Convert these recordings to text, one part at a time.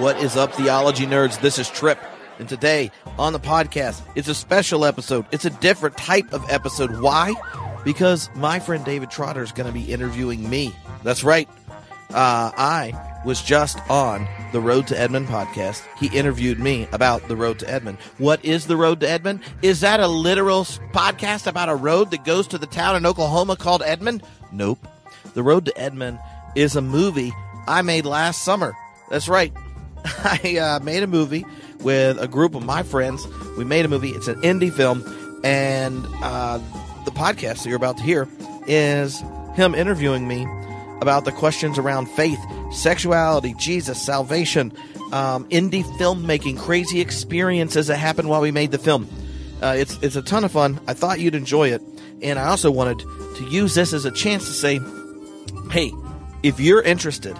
What is up, theology nerds? This is Tripp. And today on the podcast, it's a special episode. It's a different type of episode. Why? Because my friend David Trotter is going to be interviewing me. That's right. Uh, I was just on the Road to Edmond podcast. He interviewed me about the Road to Edmond. What is the Road to Edmond? Is that a literal podcast about a road that goes to the town in Oklahoma called Edmond? Nope. The Road to Edmond is a movie I made last summer. That's right. I uh, made a movie with a group of my friends. We made a movie. It's an indie film, and uh, the podcast that you're about to hear is him interviewing me about the questions around faith, sexuality, Jesus, salvation, um, indie filmmaking, crazy experiences that happened while we made the film. Uh, it's it's a ton of fun. I thought you'd enjoy it, and I also wanted to use this as a chance to say, hey, if you're interested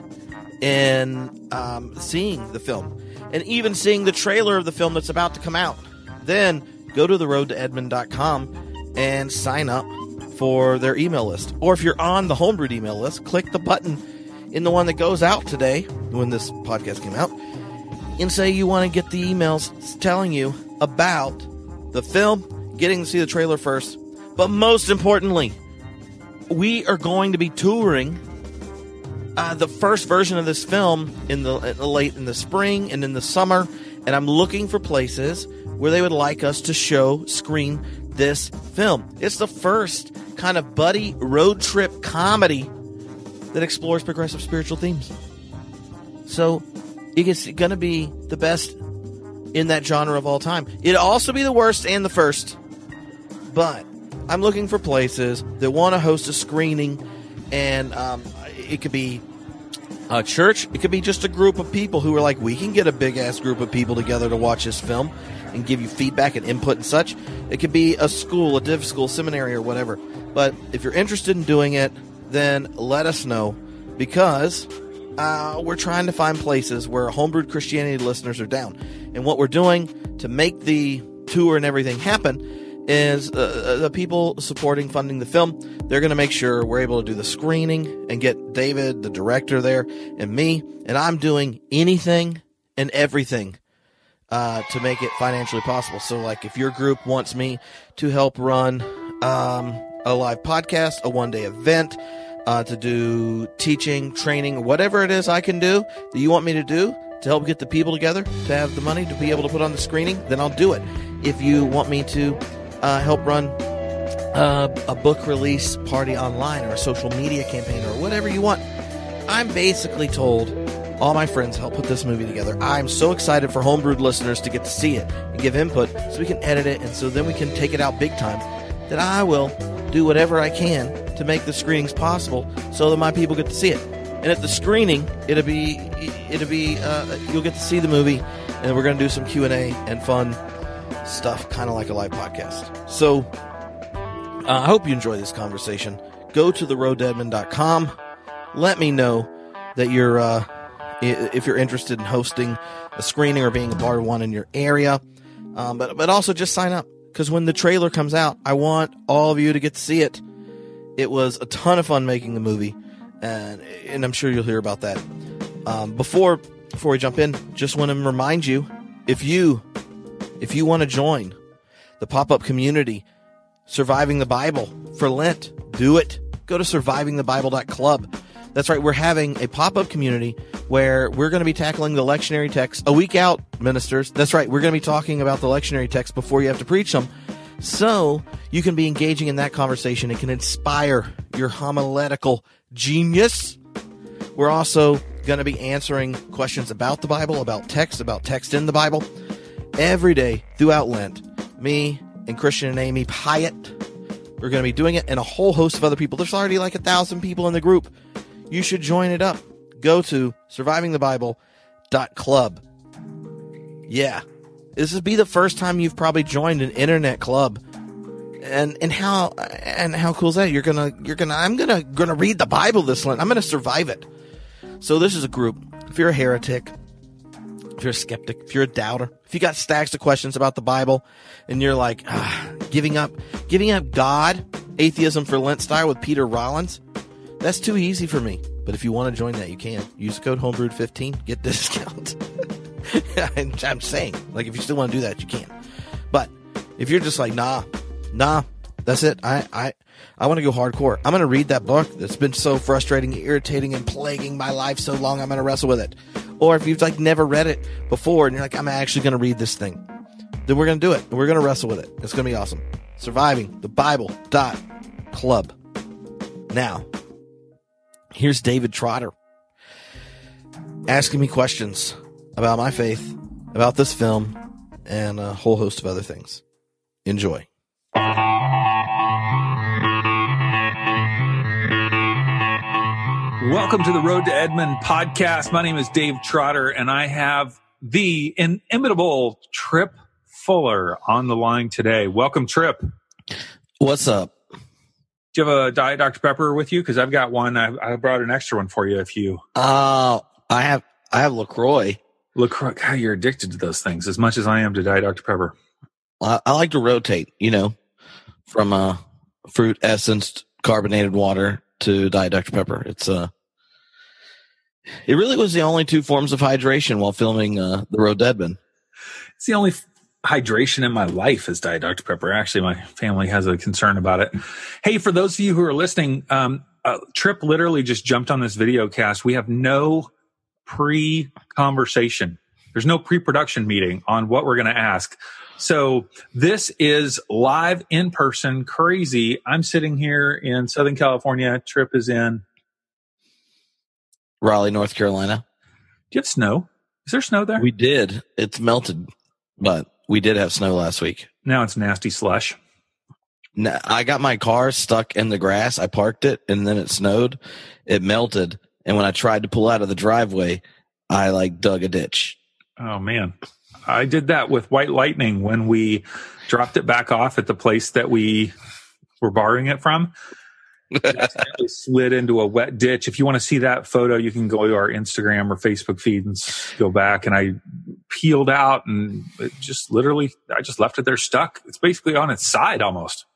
in um, seeing the film and even seeing the trailer of the film that's about to come out, then go to theroadtoedmond.com and sign up for their email list. Or if you're on the Homebrewed email list, click the button in the one that goes out today when this podcast came out and say you want to get the emails telling you about the film, getting to see the trailer first. But most importantly, we are going to be touring uh, the first version of this film in the uh, late in the spring and in the summer, and I'm looking for places where they would like us to show screen this film. It's the first kind of buddy road trip comedy that explores progressive spiritual themes. So it's going to be the best in that genre of all time. It'll also be the worst and the first, but I'm looking for places that want to host a screening, and um, it could be a church. It could be just a group of people who are like, we can get a big ass group of people together to watch this film and give you feedback and input and such. It could be a school, a div school, seminary, or whatever. But if you're interested in doing it, then let us know because uh, we're trying to find places where homebrewed Christianity listeners are down. And what we're doing to make the tour and everything happen is uh, the people supporting funding the film they're going to make sure we're able to do the screening and get david the director there and me and i'm doing anything and everything uh, to make it financially possible. So like if your group wants me to help run um, a live podcast a one day event uh, to do teaching training whatever it is i can do that you want me to do to help get the people together to have the money to be able to put on the screening then i'll do it. If you want me to uh, help run uh, a book release party online or a social media campaign or whatever you want. I'm basically told all my friends help put this movie together. I'm so excited for homebrewed listeners to get to see it and give input so we can edit it and so then we can take it out big time. That I will do whatever I can to make the screenings possible so that my people get to see it. And at the screening, it'll be it'll be uh, you'll get to see the movie, and we're gonna do some Q and A and fun stuff, kind of like a live podcast. So uh, I hope you enjoy this conversation. Go to theroadedmond.com. Let me know that you're uh, if you're interested in hosting a screening or being a part of one in your area. Um, but but also just sign up because when the trailer comes out, I want all of you to get to see it. It was a ton of fun making the movie, and and I'm sure you'll hear about that. Um, before before we jump in, just want to remind you if you if you want to join the pop up community, Surviving the Bible for Lent, do it. Go to survivingthebible.club. That's right, we're having a pop up community where we're going to be tackling the lectionary text a week out, ministers. That's right, we're going to be talking about the lectionary text before you have to preach them. So you can be engaging in that conversation. It can inspire your homiletical genius. We're also going to be answering questions about the Bible, about text, about text in the Bible every day throughout Lent. Me and Christian and Amy Piatt, we're going to be doing it, and a whole host of other people. There's already like a thousand people in the group. You should join it up. Go to survivingthebible.club. Yeah. This would be the first time you've probably joined an internet club. And and how and how cool is that? You're gonna you're gonna I'm gonna gonna read the Bible this Lent. I'm gonna survive it. So this is a group. If you're a heretic, if you're a skeptic, if you're a doubter, if you got stacks of questions about the Bible, and you're like ah, giving up, giving up God, atheism for Lent style with Peter Rollins, that's too easy for me. But if you want to join that, you can use the code Homebrewed15, get discount. I'm saying, like, if you still want to do that, you can. But if you're just like, nah, nah, that's it. I, I, I want to go hardcore. I'm going to read that book that's been so frustrating, irritating, and plaguing my life so long. I'm going to wrestle with it. Or if you've like never read it before and you're like, I'm actually going to read this thing, then we're going to do it. We're going to wrestle with it. It's going to be awesome. Surviving the Bible dot club. Now, here's David Trotter asking me questions about my faith, about this film, and a whole host of other things. Enjoy. Welcome to the Road to Edmond podcast. My name is Dave Trotter, and I have the inimitable Tripp Fuller on the line today. Welcome, Tripp. What's up? Do you have a Diet Dr. Pepper with you? Because I've got one. I, I, brought an extra one for you if you. Uh, I have I have LaCroix. LaCroix, God, you're addicted to those things as much as I am to Diet Dr. Pepper. I, I like to rotate, you know, from uh, fruit essence, carbonated water to Diet Dr. Pepper. It's uh it really was the only two forms of hydration while filming uh, the Road to Edmond. It's the only f- hydration in my life is Diet Dr. Pepper. Actually, my family has a concern about it. Hey, for those of you who are listening, um, uh, Tripp literally just jumped on this video cast. We have no pre conversation. There's no pre production meeting on what we're going to ask. So this is live in person, crazy. I'm sitting here in Southern California. Tripp is in Raleigh, North Carolina. Do you have snow? Is there snow there? We did. It's melted, but we did have snow last week. Now it's nasty slush. Now, I got my car stuck in the grass. I parked it and then it snowed. It melted. And when I tried to pull out of the driveway, I like dug a ditch. Oh man. I did that with White Lightning when we dropped it back off at the place that we were borrowing it from. slid into a wet ditch. If you want to see that photo, you can go to our Instagram or Facebook feed and go back. And I peeled out and it just literally, I just left it there stuck. It's basically on its side almost.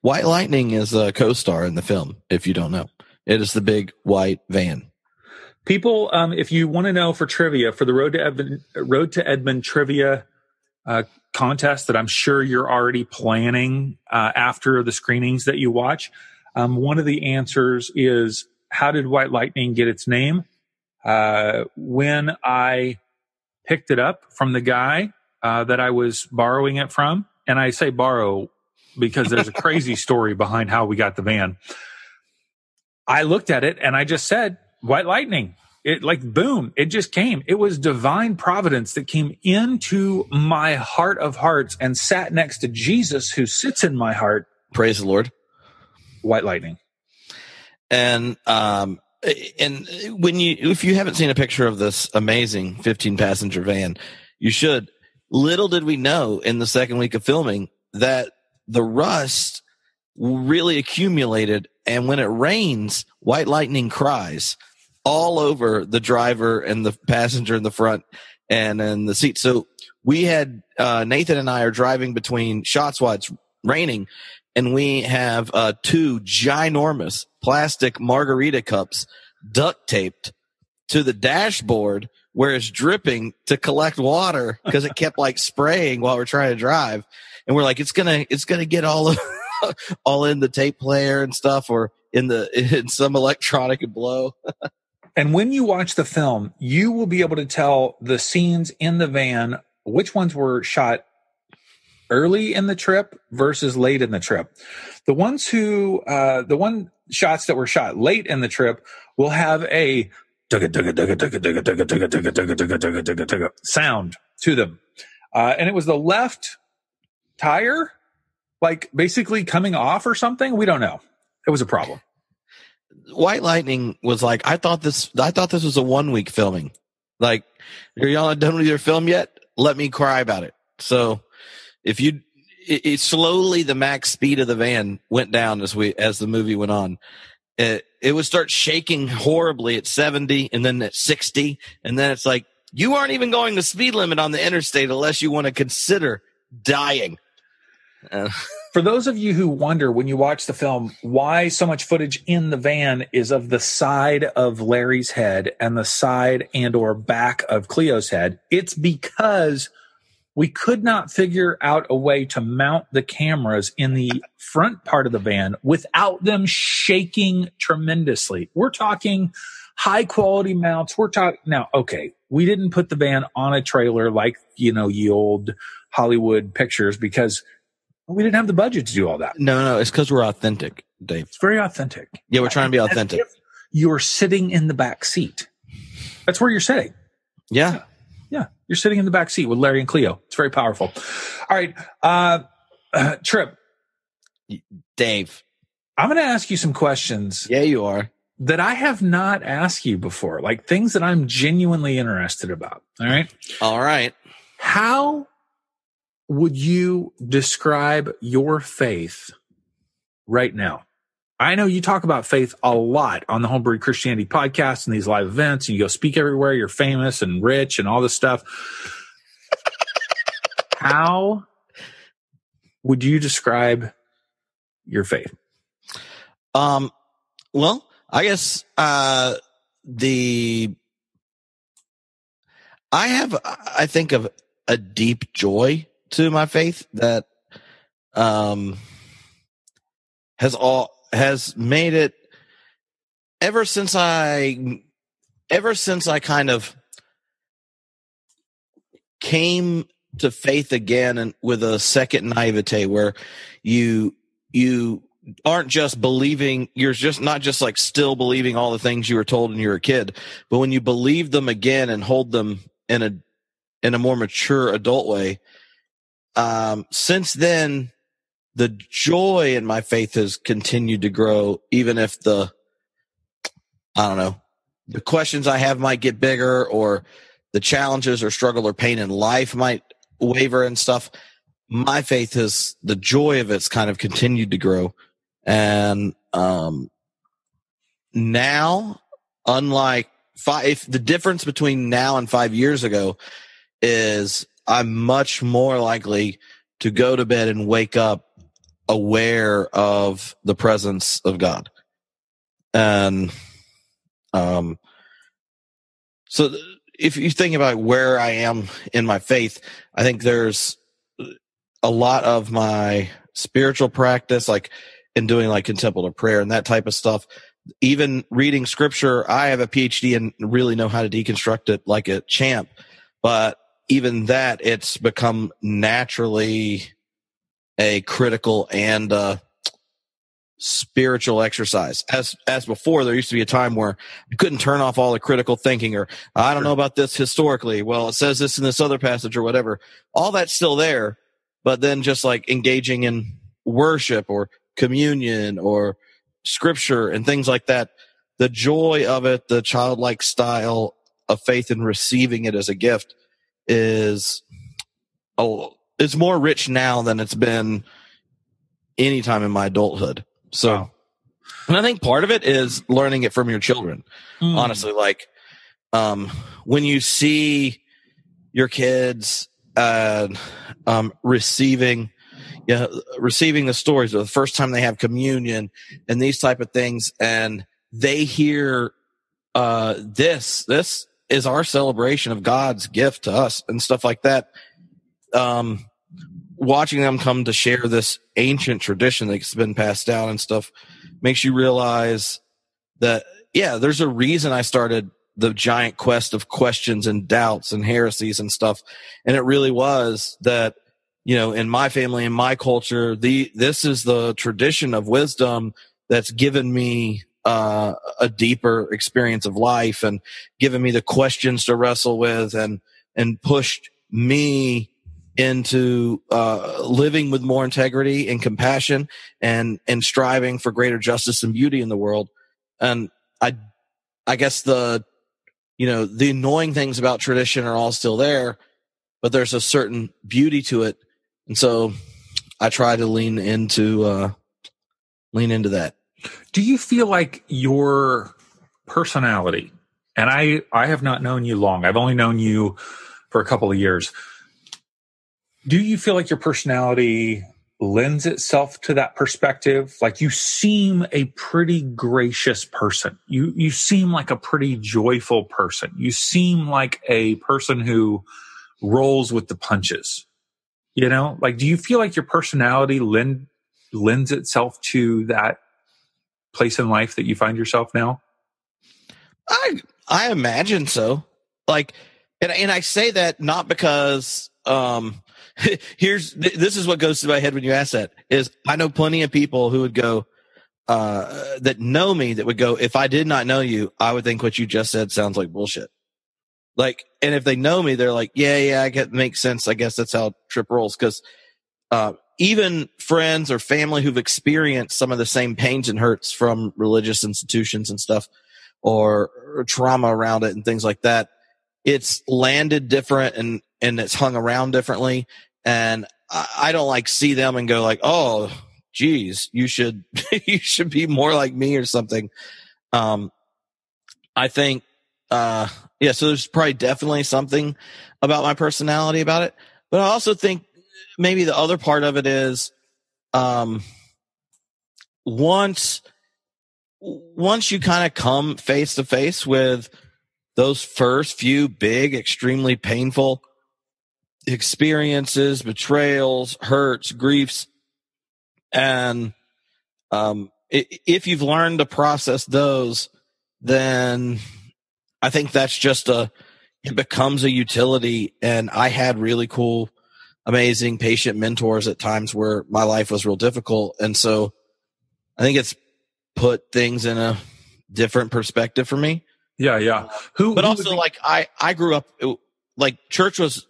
White Lightning is a co-star in the film. If you don't know, it is the big white van. People, um, if you want to know for trivia for the Road to Edmond, Road to Edmond trivia uh, contest that I'm sure you're already planning uh, after the screenings that you watch, um, one of the answers is how did White Lightning get its name? Uh, when I picked it up from the guy uh, that I was borrowing it from, and I say borrow because there's a crazy story behind how we got the van. I looked at it and I just said, White Lightning. It like boom, it just came. It was divine providence that came into my heart of hearts and sat next to Jesus who sits in my heart. Praise the Lord. White Lightning. And um and when you if you haven't seen a picture of this amazing 15 passenger van, you should. Little did we know in the second week of filming that the rust really accumulated and when it rains, white lightning cries all over the driver and the passenger in the front and in the seat. So we had uh, Nathan and I are driving between shots while it's raining and we have uh, two ginormous plastic margarita cups duct taped to the dashboard where it's dripping to collect water because it kept like spraying while we're trying to drive. And we're like, it's gonna, it's gonna get all, all in the tape player and stuff, or in the in some electronic and blow. and when you watch the film, you will be able to tell the scenes in the van which ones were shot early in the trip versus late in the trip. The ones who, uh, the one shots that were shot late in the trip will have a sound to them. Uh, and it was the left tire, like basically coming off or something. We don't know. It was a problem. White Lightning was like, I thought this, I thought this was a one week filming. Like, are y'all done with your film yet? Let me cry about it. So if you it, it, slowly the max speed of the van went down as we as the movie went on it, it would start shaking horribly at 70 and then at 60 and then it's like you aren't even going the speed limit on the interstate unless you want to consider dying uh. for those of you who wonder when you watch the film why so much footage in the van is of the side of Larry's head and the side and or back of Cleo's head, it's because we could not figure out a way to mount the cameras in the front part of the van without them shaking tremendously. We're talking high quality mounts. We're talking now, okay, we didn't put the van on a trailer like, you know, ye old Hollywood pictures because we didn't have the budget to do all that. No, no, it's because we're authentic, Dave. It's very authentic. Yeah, we're trying to be authentic. You're sitting in the back seat. That's where you're sitting. Yeah. You're sitting in the back seat with Larry and Cleo. It's very powerful. All right, uh, uh, Tripp. Dave. I'm going to ask you some questions Yeah, you are. that I have not asked you before, like things that I'm genuinely interested about. All right. All right. How would you describe your faith right now? I know you talk about faith a lot on the Homebrew Christianity podcast and these live events, and you go speak everywhere. You're famous and rich and all this stuff. How would you describe your faith? Um, well, I guess, uh, the, I have, I think of a deep joy to my faith that, um, has all, has made it ever since I, ever since I kind of came to faith again and with a second naivete where you, you aren't just believing you're just not just like still believing all the things you were told when you were a kid but when you believe them again and hold them in a in a more mature adult way um since then the joy in my faith has continued to grow even if the i don't know the questions i have might get bigger or the challenges or struggle or pain in life might waver and stuff. My faith has the joy of it's kind of continued to grow. And um now unlike five if the difference between now and five years ago is i'm much more likely to go to bed and wake up aware of the presence of god. And um so if you think about where i am in my faith i think there's a lot of my spiritual practice like in doing like contemplative prayer and that type of stuff. Even reading scripture i have a phd and really know how to deconstruct it like a champ. But even that it's become naturally a critical and uh spiritual exercise. As as before there used to be a time where you couldn't turn off all the critical thinking or i don't know about this historically. Well it says this in this other passage or whatever. All that's still there but then just like engaging in worship or communion or scripture and things like that the joy of it the childlike style of faith and receiving it as a gift is oh it's more rich now than it's been any time in my adulthood so Wow. and i think part of it is learning it from your children Mm. honestly like um when you see your kids uh um receiving yeah receiving the stories of the first time they have communion and these type of things and they hear uh this this is our celebration of god's gift to us and stuff like that um watching them come to share this ancient tradition that's been passed down and stuff makes you realize that yeah there's a reason i started the giant quest of questions and doubts and heresies and stuff. And it really was that you know in my family in my culture the this is the tradition of wisdom that's given me uh, a deeper experience of life and given me the questions to wrestle with and and pushed me into uh, living with more integrity and compassion and and striving for greater justice and beauty in the world. And i i guess the you know the annoying things about tradition are all still there but there's a certain beauty to it. And so i try to lean into uh lean into that. Do you feel like your personality, and I, I have not known you long, I've only known you for a couple of years. Do you feel like your personality lends itself to that perspective. Like you seem a pretty gracious person. You, you seem like a pretty joyful person. You seem like a person who rolls with the punches. You know, like, do you feel like your personality lend, lends itself to that place in life that you find yourself now? I, I imagine so. Like, and, and I say that not because, um, here's this is what goes through my head when you ask that is I know plenty of people who would go uh, that know me that would go if I did not know you I would think what you just said sounds like bullshit. Like and if they know me they're like yeah yeah I get makes sense. I guess that's how Tripp rolls. Because uh, even friends or family who've experienced some of the same pains and hurts from religious institutions and stuff or, or trauma around it and things like that it's landed different and and it's hung around differently and I, don't like see them and go like, oh, geez, you should you should be more like me or something. Um, I think, uh, yeah. So there's probably definitely something about my personality about it, but I also think maybe the other part of it is, um, once once you kind of come face to face with those first few big, extremely painful experiences, betrayals, hurts, griefs. And um, if you've learned to process those, then I think that's just a, it becomes a utility. And I had really cool, amazing patient mentors at times where my life was real difficult. And so I think it's put things in a different perspective for me. Yeah. Yeah. Who, but who also like I, I grew up like church was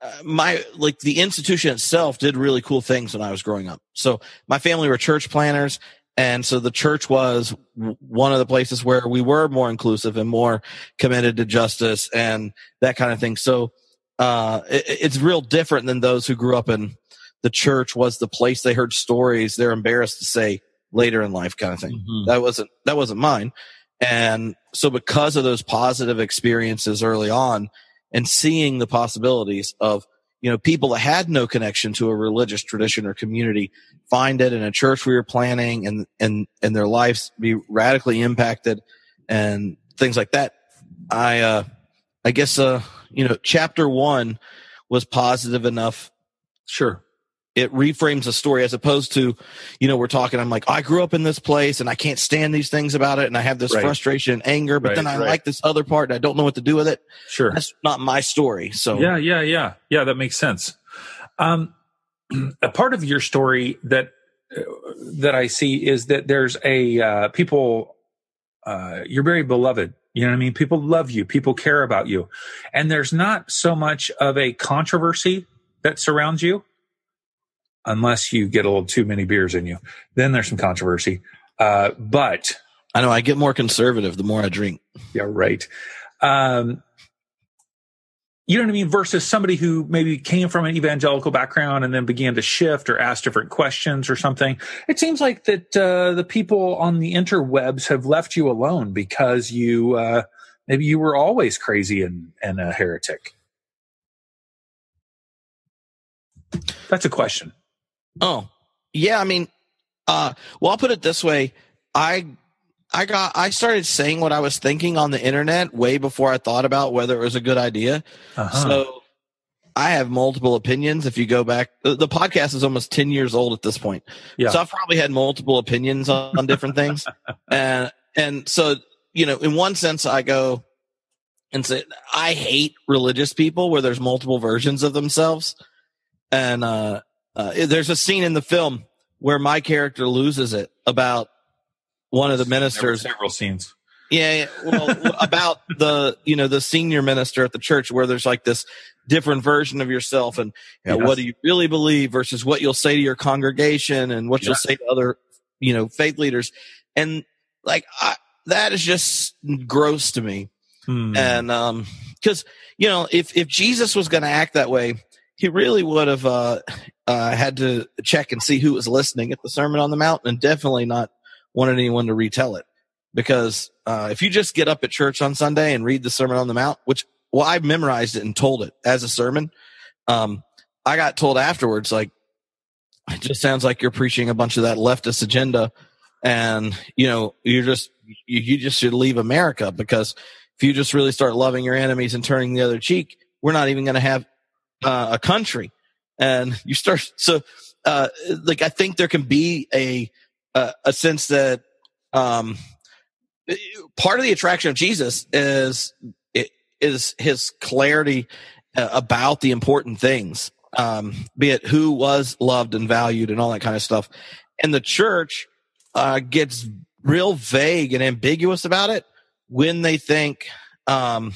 uh, my like the institution itself did really cool things when I was growing up. So my family were church planners, and so the church was one of the places where we were more inclusive and more committed to justice and that kind of thing. So uh, it, it's real different than those who grew up in the church was the place they heard stories they're embarrassed to say later in life kind of thing. Mm-hmm. That wasn't that wasn't mine. And so because of those positive experiences early on, and seeing the possibilities of you know people that had no connection to a religious tradition or community find it in a church we were planning and and and their lives be radically impacted and things like that. I uh i guess uh you know chapter one was positive enough. Sure it reframes the story as opposed to, you know, we're talking, I'm like, I grew up in this place and I can't stand these things about it. And I have this right. frustration and anger, but right, then I right. like this other part and I don't know what to do with it. Sure. That's not my story. So yeah, yeah, yeah. Yeah. That makes sense. Um, a part of your story that, uh, that I see is that there's a, uh, people, uh, you're very beloved. You know what I mean? People love you. People care about you. And there's not so much of a controversy that surrounds you unless you get a little too many beers in you. Then there's some controversy. Uh, but I know I get more conservative the more I drink. Yeah, right. Um, you know what I mean? Versus somebody who maybe came from an evangelical background and then began to shift or ask different questions or something. It seems like that uh, the people on the interwebs have left you alone because you uh, maybe you were always crazy and, and a heretic. That's a question. Oh, yeah. I mean, uh, well, I'll put it this way. I, I got, I started saying what I was thinking on the internet way before I thought about whether it was a good idea. Uh-huh. So I have multiple opinions. If you go back, the, the, podcast is almost 10 years old at this point. Yeah. So I've probably had multiple opinions on, on different things. And, and so, you know, in one sense, I go and say, I hate religious people where there's multiple versions of themselves. And, uh, uh, there's a scene in the film where my character loses it about one of the ministers. several scenes. Yeah, yeah well, about the you know the senior minister at the church, where there's like this different version of yourself, and you know, yes. what do you really believe versus what you'll say to your congregation and what you'll say to other you know faith leaders, and like I, that is just gross to me. Hmm. And um, because you know if if Jesus was going to act that way, he really would have uh, uh, had to check and see who was listening at the Sermon on the Mount, and definitely not wanted anyone to retell it. Because uh, if you just get up at church on Sunday and read the Sermon on the Mount, which well, I memorized it and told it as a sermon. Um, I got told afterwards, like, it just sounds like you're preaching a bunch of that leftist agenda and you know you're just you, you just should leave america because if you just really start loving your enemies and turning the other cheek we're not even going to have uh, a country and you start so uh like i think there can be a a, a sense that um part of the attraction of jesus is is his clarity uh, about the important things um, be it who was loved and valued and all that kind of stuff. And the church uh, gets real vague and ambiguous about it when they think um,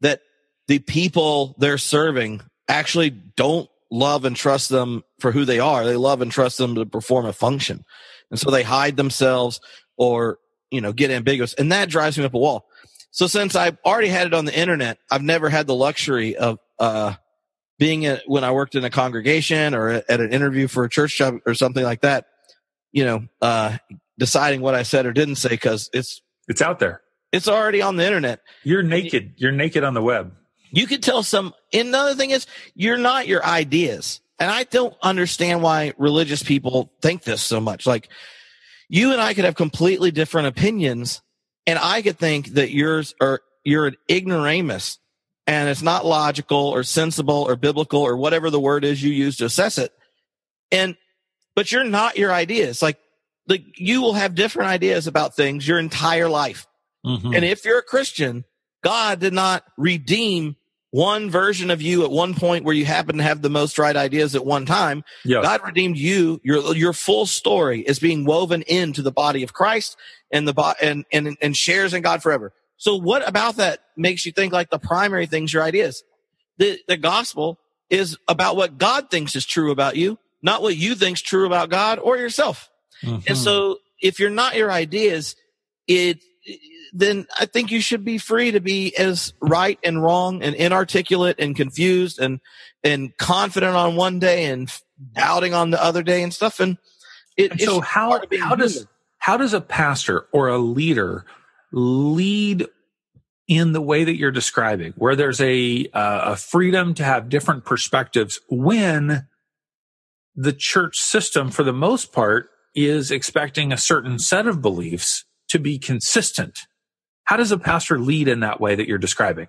that the people they're serving actually don't love and trust them for who they are. They love and trust them to perform a function. And so they hide themselves or, you know, get ambiguous. And that drives me up a wall. So since I've already had it on the internet, I've never had the luxury of, uh, being when I worked in a congregation or at an interview for a church job or something like that, you know, uh, deciding what I said or didn't say because it's it's out there. It's already on the internet. You're naked. You're naked on the web. You could tell some. Another thing is, you're not your ideas, and I don't understand why religious people think this so much. Like, you and I could have completely different opinions, and I could think that yours are you're an ignoramus and it's not logical or sensible or biblical or whatever the word is you use to assess it. And, but you're not your ideas. Like, like you will have different ideas about things your entire life. Mm-hmm. And if you're a Christian, God did not redeem one version of you at one point where you happen to have the most right ideas at one time. Yes. God redeemed you. Your your full story is being woven into the body of Christ and the bo- and and and shares in God forever. So what about that makes you think like the primary things your ideas? The, the gospel is about what God thinks is true about you, not what you think's true about God or yourself. Mm-hmm. And so if you're not your ideas, it, then I think you should be free to be as right and wrong and inarticulate and confused and, and confident on one day and doubting on the other day and stuff. And, it, and so how, how does, how does a pastor or a leader lead in the way that you're describing, where there's a, uh, a freedom to have different perspectives when the church system, for the most part, is expecting a certain set of beliefs to be consistent. How does a pastor lead in that way that you're describing?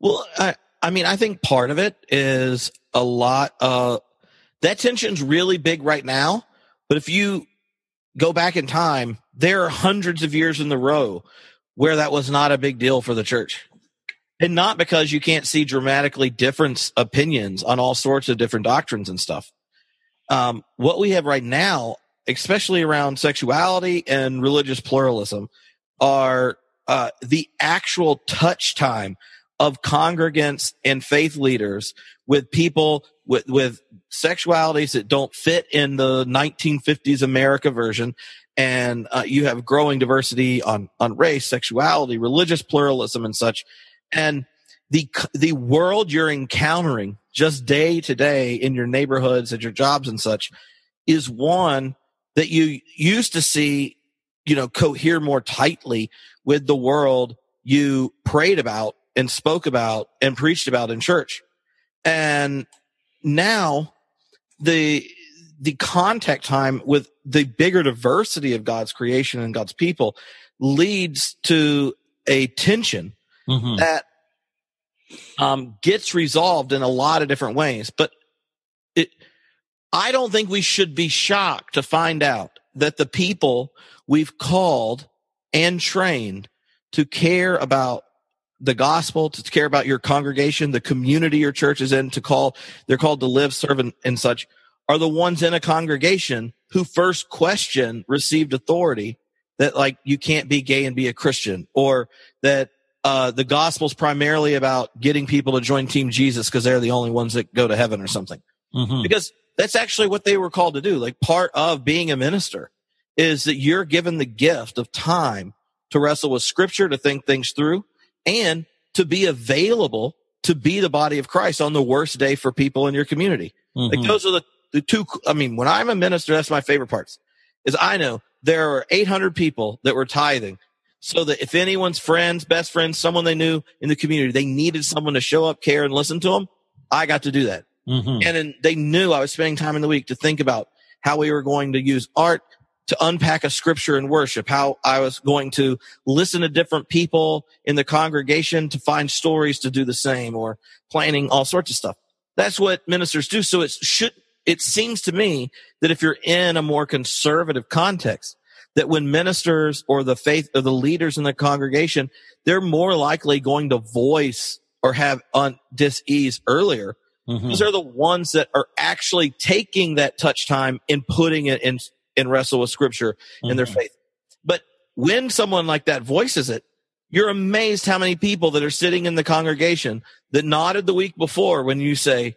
Well, I, I mean, I think part of it is a lot of that tension's really big right now. But if you go back in time, there are hundreds of years in the row where that was not a big deal for the church. And not because you can't see dramatically different opinions on all sorts of different doctrines and stuff. Um, what we have right now, especially around sexuality and religious pluralism, are uh, the actual touch time of congregants and faith leaders with people with, with sexualities that don't fit in the 1950s America version and uh, you have growing diversity on on race, sexuality, religious pluralism, and such. And the the world you're encountering just day to day in your neighborhoods, at your jobs, and such, is one that you used to see, you know, cohere more tightly with the world you prayed about and spoke about and preached about in church. And now the the contact time with the bigger diversity of God's creation and God's people leads to a tension mm-hmm. that um, gets resolved in a lot of different ways. But it, I don't think we should be shocked to find out that the people we've called and trained to care about the gospel, to care about your congregation, the community your church is in, to call, they're called to live, serve, and, and such are the ones in a congregation who first question received authority that like you can't be gay and be a Christian or that uh, the gospel's primarily about getting people to join Team Jesus because they're the only ones that go to heaven or something. Mm-hmm. Because that's actually what they were called to do. Like part of being a minister is that you're given the gift of time to wrestle with scripture, to think things through and to be available to be the body of Christ on the worst day for people in your community. Mm-hmm. Like those are the the two, I mean, when I'm a minister, that's my favorite parts is I know there are 800 people that were tithing so that if anyone's friends, best friends, someone they knew in the community, they needed someone to show up, care and listen to them. I got to do that. Mm-hmm. And then they knew I was spending time in the week to think about how we were going to use art to unpack a scripture in worship, how I was going to listen to different people in the congregation to find stories to do the same or planning all sorts of stuff. That's what ministers do. So it should, it seems to me that if you're in a more conservative context, that when ministers or the faith or the leaders in the congregation, they're more likely going to voice or have un- dis-ease earlier. Mm-hmm. Those are the ones that are actually taking that touch time and putting it in and wrestle with scripture mm-hmm. in their faith. But when someone like that voices it, you're amazed how many people that are sitting in the congregation that nodded the week before when you say,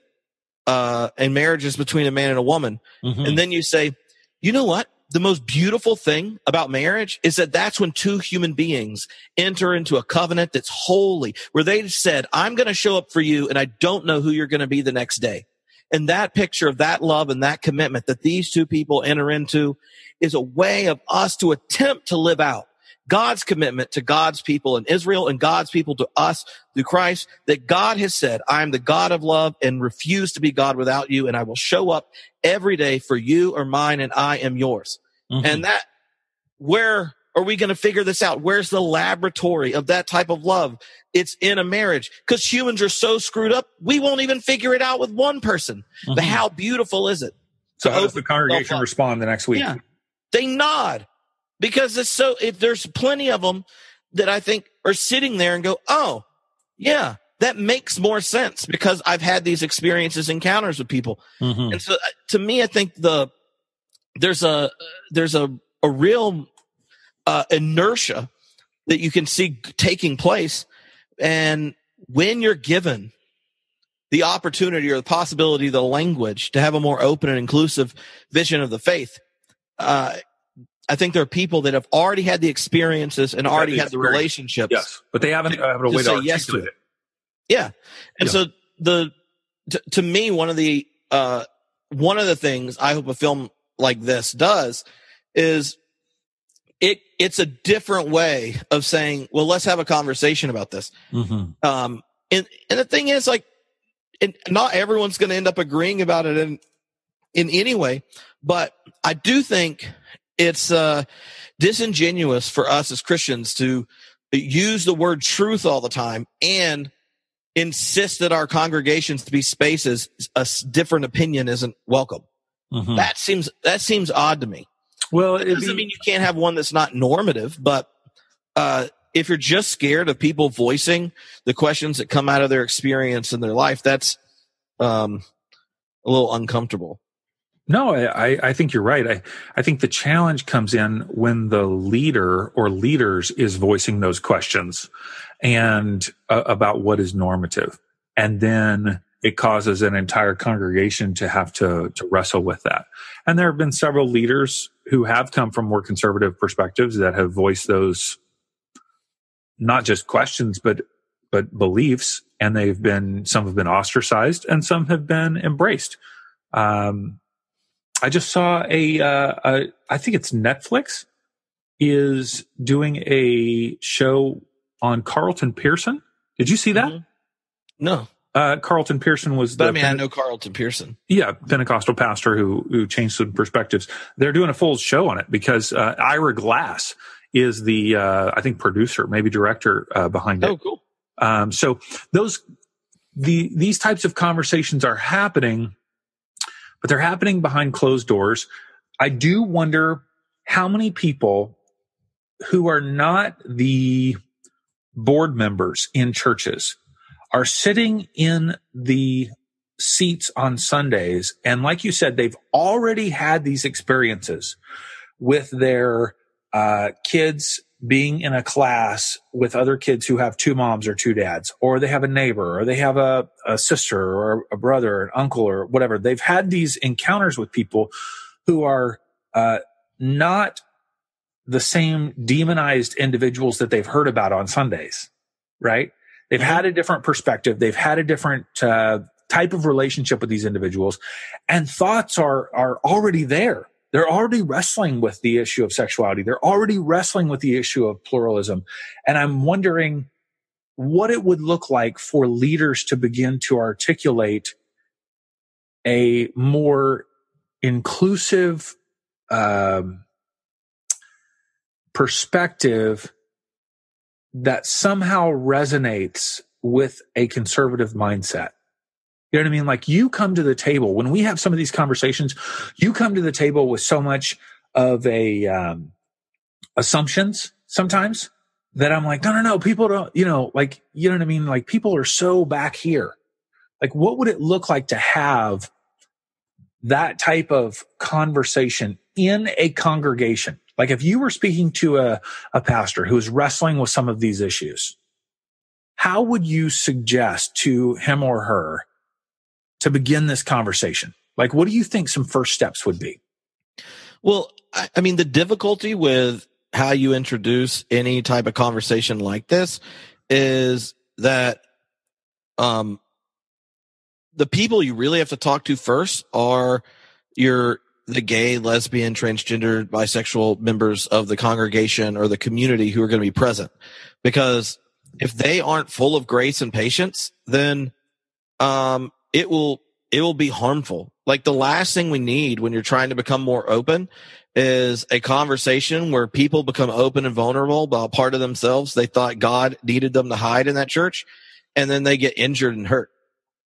uh, and marriage is between a man and a woman. Mm-hmm. And then you say, you know what? The most beautiful thing about marriage is that that's when two human beings enter into a covenant that's holy, where they said, I'm going to show up for you and I don't know who you're going to be the next day. And that picture of that love and that commitment that these two people enter into is a way of us to attempt to live out God's commitment to God's people in Israel and God's people to us through Christ that God has said, I am the God of love and refuse to be God without you. And I will show up every day for you or mine and I am yours. Mm-hmm. And that, where are we going to figure this out? Where's the laboratory of that type of love? It's in a marriage because humans are so screwed up. We won't even figure it out with one person. Mm-hmm. But how beautiful is it? So how does the congregation respond the next week? Yeah. They nod because it's so, if there's plenty of them that I think are sitting there and go, Oh, yeah, that makes more sense because I've had these experiences, encounters with people. Mm-hmm. And so uh, to me, I think the, there's a, there's a, a real uh, inertia that you can see taking place. And when you're given the opportunity or the possibility, the language to have a more open and inclusive vision of the faith, uh, I think there are people that have already had the experiences and already had the relationships. Yes, but they haven't had a way to, to yes to it. it. Yeah, and yeah. so the to, to, me one of the uh, one of the things I hope a film like this does is it's a different way of saying, well, let's have a conversation about this. Mm-hmm. Um, and and the thing is, like, not everyone's going to end up agreeing about it in in any way, but I do think it's uh, disingenuous for us as Christians to use the word truth all the time and insist that our congregations to be spaces a different opinion isn't welcome. Mm-hmm. That seems that seems odd to me. Well, it doesn't be, mean you can't have one that's not normative, but uh, if you're just scared of people voicing the questions that come out of their experience in their life, that's um, a little uncomfortable. No, I, I think you're right. I, I think the challenge comes in when the leader or leaders is voicing those questions and uh, about what is normative. And then it causes an entire congregation to have to, to wrestle with that. And there have been several leaders who have come from more conservative perspectives that have voiced those not just questions, but, but beliefs. And they've been, some have been ostracized and some have been embraced. Um, I just saw a, uh, a, I think it's Netflix is doing a show on Carlton Pearson. Did you see that? Mm-hmm. No. Uh, Carlton Pearson was. But I mean, Pente- I know Carlton Pearson. Yeah, Pentecostal pastor who who changed some perspectives. They're doing a full show on it because uh, Ira Glass is the uh, I think producer, maybe director uh, behind it. Oh, cool. Um, so those the these types of conversations are happening but they're happening behind closed doors. I do wonder how many people who are not the board members in churches are sitting in the seats on Sundays. And like you said, they've already had these experiences with their uh, kids being in a class with other kids who have two moms or two dads, or they have a neighbor, or they have a, a sister or a brother, or an uncle, or whatever. They've had these encounters with people who are uh, not the same demonized individuals that they've heard about on Sundays, right? They've mm-hmm. had a different perspective. They've had a different uh, type of relationship with these individuals, and thoughts are are already there they're already wrestling with the issue of sexuality. They're already wrestling with the issue of pluralism. And I'm wondering what it would look like for leaders to begin to articulate a more inclusive um, perspective that somehow resonates with a conservative mindset. You know what I mean? Like you come to the table when we have some of these conversations, you come to the table with so much of a um, assumptions sometimes that I'm like, no, no, no, people don't, you know, like, you know what I mean? Like people are so back here. Like what would it look like to have that type of conversation in a congregation? Like if you were speaking to a, a pastor who is wrestling with some of these issues, how would you suggest to him or her to begin this conversation? Like, what do you think some first steps would be? Well, I, I mean, the difficulty with how you introduce any type of conversation like this is that um, the people you really have to talk to first are your the gay, lesbian, transgender, bisexual members of the congregation or the community who are going to be present. Because if they aren't full of grace and patience, then um, it will it will be harmful. Like the last thing we need when you're trying to become more open is a conversation where people become open and vulnerable about part of themselves they thought God needed them to hide in that church, and then they get injured and hurt.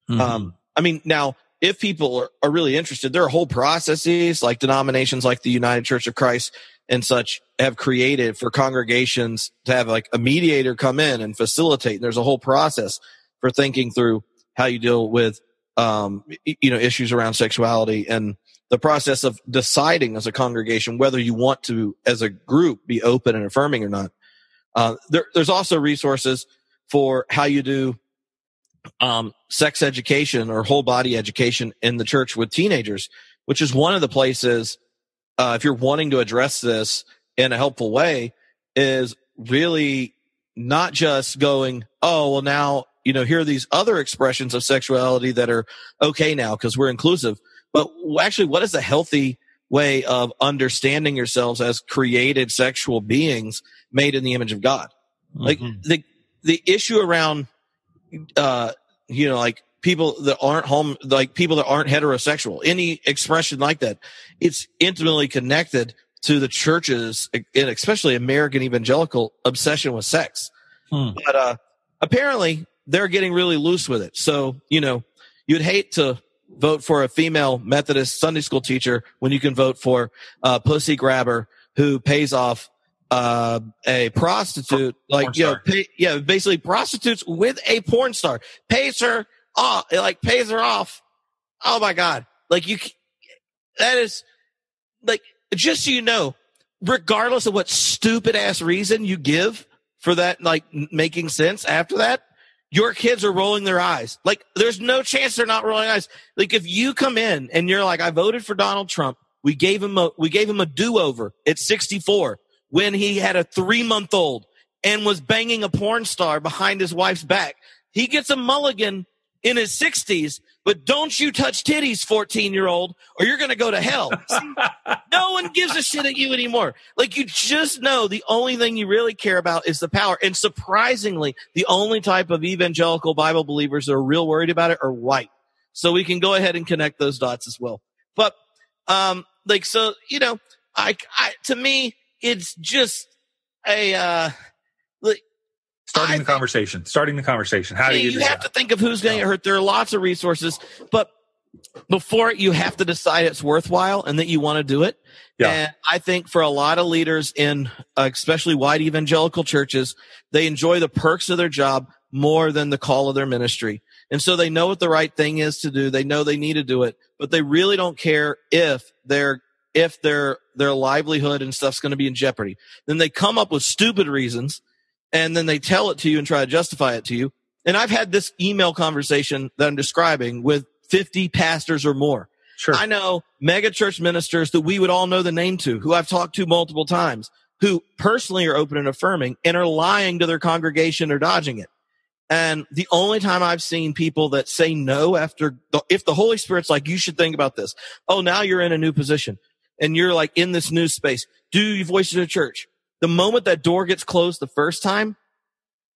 Mm-hmm. Um, I mean, now if people are, are really interested, there are whole processes like denominations like the United Church of Christ and such have created for congregations to have like a mediator come in and facilitate. And there's a whole process for thinking through how you deal with, um, you know, issues around sexuality and the process of deciding as a congregation whether you want to, as a group, be open and affirming or not. Uh, there, there's also resources for how you do um, sex education or whole body education in the church with teenagers, which is one of the places, uh, if you're wanting to address this in a helpful way, is really not just going, oh, well, now, you know, here are these other expressions of sexuality that are okay now because we're inclusive. But actually, what is a healthy way of understanding yourselves as created sexual beings made in the image of God? Mm-hmm. Like the, the issue around uh, you know, like people that aren't home, like people that aren't heterosexual, any expression like that, it's intimately connected to the church's, and especially American evangelical obsession with sex. Hmm. But, uh, apparently they're getting really loose with it. So, you know, you'd hate to vote for a female Methodist Sunday school teacher when you can vote for a pussy grabber who pays off uh, a prostitute, like, porn you know, pay, yeah, basically prostitutes with a porn star pays her off, like pays her off. Oh my God. Like you, that is like, just so you know, regardless of what stupid ass reason you give for that, like making sense after that, your kids are rolling their eyes. Like there's no chance they're not rolling eyes. Like if you come in and you're like, I voted for Donald Trump. We gave him a, we gave him a do over at 64 when he had a three month old and was banging a porn star behind his wife's back. He gets a mulligan in his sixties, but don't you touch titties, 14 year old, or you're going to go to hell. See, no one gives a shit at you anymore. Like you just know the only thing you really care about is the power. And surprisingly, the only type of evangelical Bible believers that are real worried about it are white. So we can go ahead and connect those dots as well. But, um, like, so, you know, I, I, to me, it's just a uh like starting I the think, conversation. Starting the conversation. How do you you have that? to think of who's going to get hurt. There are lots of resources but before you have to decide it's worthwhile and that you want to do it. Yeah. and i think for a lot of leaders in uh, especially white evangelical churches they enjoy the perks of their job more than the call of their ministry. And so they know what the right thing is to do. They know they need to do it but they really don't care if they're if their their livelihood and stuff's going to be in jeopardy. Then they come up with stupid reasons and then they tell it to you and try to justify it to you. And I've had this email conversation that I'm describing with 50 pastors or more. Sure. I know mega church ministers that we would all know the name to, who I've talked to multiple times, who personally are open and affirming and are lying to their congregation or dodging it. And the only time I've seen people that say no after, the, if the Holy Spirit's like, you should think about this. Oh, now you're in a new position and you're like in this new space, do you voice it to church? The moment that door gets closed the first time,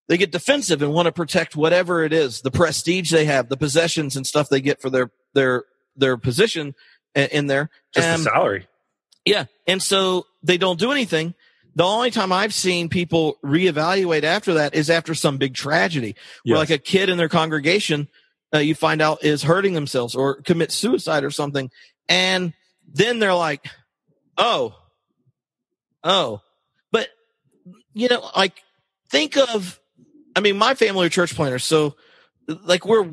they get defensive and want to protect whatever it is, the prestige they have, the possessions and stuff they get for their, their, their position. in there. Just um, the salary. Yeah. And so they don't do anything. The only time I've seen people reevaluate after that is after some big tragedy where yes. like a kid in their congregation, uh, you find out is hurting themselves or commit suicide or something. And then they're like, Oh, oh, but you know, like think of, I mean, my family are church planners. So like we're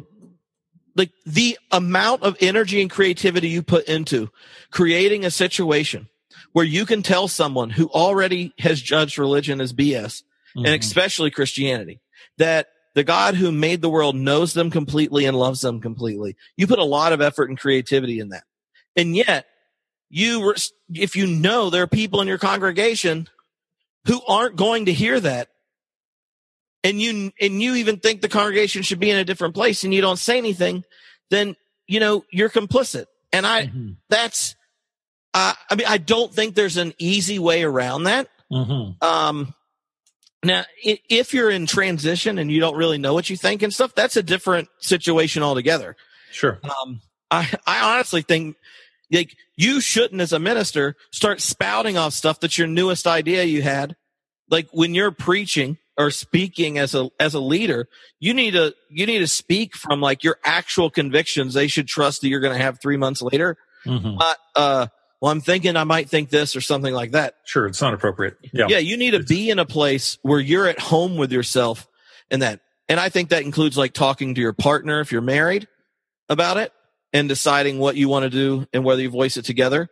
like the amount of energy and creativity you put into creating a situation where you can tell someone who already has judged religion as BS mm-hmm. and especially Christianity that the God who made the world knows them completely and loves them completely. You put a lot of effort and creativity in that. And yet you, were, if you know there are people in your congregation who aren't going to hear that and you, and you even think the congregation should be in a different place and you don't say anything, then, you know, you're complicit. And I, mm-hmm. that's, uh, I mean, I don't think there's an easy way around that. Mm-hmm. Um, now, if you're in transition and you don't really know what you think and stuff, that's a different situation altogether. Sure. Um, I, I honestly think like you shouldn't as a minister start spouting off stuff that's your newest idea you had. Like when you're preaching or speaking as a, as a leader, you need to, you need to speak from like your actual convictions. They should trust that you're going to have three months later. Mm-hmm. Not, uh, well, I'm thinking I might think this or something like that. Sure. It's not appropriate. Yeah. Yeah. You need to be in a place where you're at home with yourself and that. And I think that includes like talking to your partner if you're married about it and deciding what you want to do and whether you voice it together.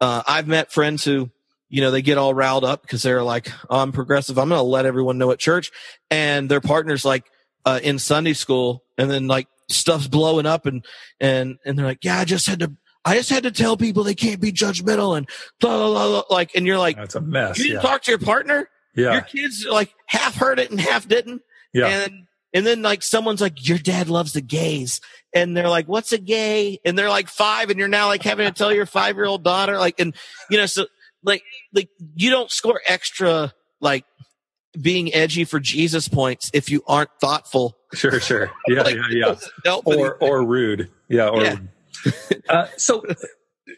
Uh, I've met friends who, you know, they get all riled up because they're like, oh, I'm progressive. I'm going to let everyone know at church. And their partner's like, uh, in Sunday school and then like stuff's blowing up and, and, and they're like, yeah, I just had to, I just had to tell people they can't be judgmental and blah, blah, blah, blah. like, and you're like, that's a mess. You didn't yeah. talk to your partner. Yeah. Your kids like half heard it and half didn't. Yeah. And, and then like someone's like, your dad loves the gays. And they're like, what's a gay? And they're like five and you're now like having to tell your five year old daughter, like, and you know, so like, like you don't score extra, like being edgy for Jesus points if you aren't thoughtful. Sure, sure. Yeah, like, yeah, yeah. Or, or rude. Yeah. Or, yeah. uh, so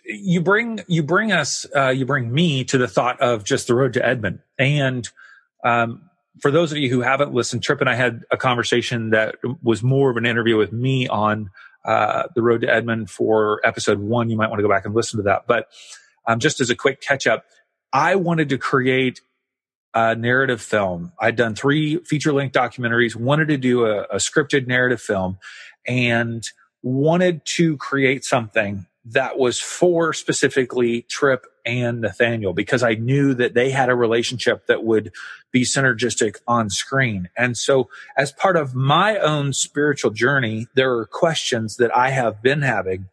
you bring, you bring us, uh, you bring me to the thought of just the road to Edmond and, um, for those of you who haven't listened, Tripp and I had a conversation that was more of an interview with me on uh, the road to Edmond for episode one. You might want to go back and listen to that. But um, just as a quick catch up, I wanted to create a narrative film. I'd done three feature length documentaries, wanted to do a, a scripted narrative film, and wanted to create something that was for specifically Tripp and Nathaniel because I knew that they had a relationship that would be synergistic on screen. And so as part of my own spiritual journey, there are questions that I have been having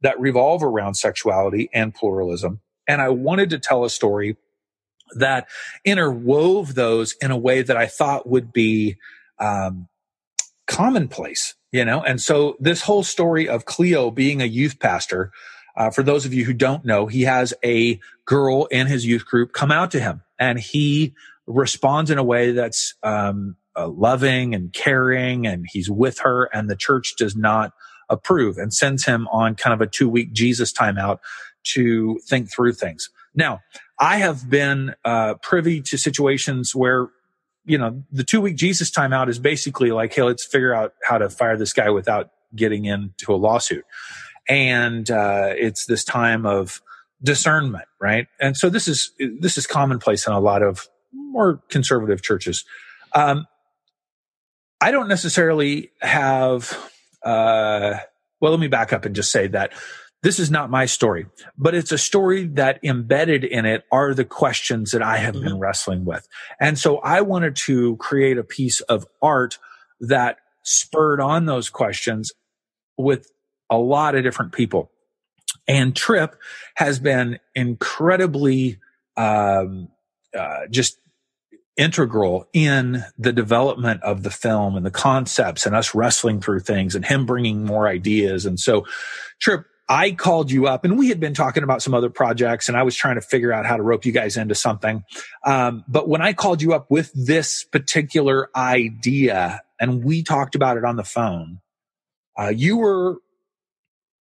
that revolve around sexuality and pluralism. And I wanted to tell a story that interwove those in a way that I thought would be um, commonplace, you know? And so this whole story of Cleo being a youth pastor uh, for those of you who don't know, he has a girl in his youth group come out to him and he responds in a way that's um, uh, loving and caring and he's with her and the church does not approve and sends him on kind of a two week Jesus timeout to think through things. Now, I have been uh, privy to situations where you know the two week Jesus timeout is basically like, hey, let's figure out how to fire this guy without getting into a lawsuit and uh, it's this time of discernment, right? And so this is this is commonplace in a lot of more conservative churches. Um, I don't necessarily have. Uh, well, let me back up and just say that this is not my story, but it's a story that embedded in it are the questions that I have mm-hmm. been wrestling with. And so I wanted to create a piece of art that spurred on those questions with a lot of different people. And Tripp has been incredibly um, uh, just integral in the development of the film and the concepts and us wrestling through things and him bringing more ideas. And so, Tripp, I called you up and we had been talking about some other projects and I was trying to figure out how to rope you guys into something. Um, but when I called you up with this particular idea and we talked about it on the phone, uh, you were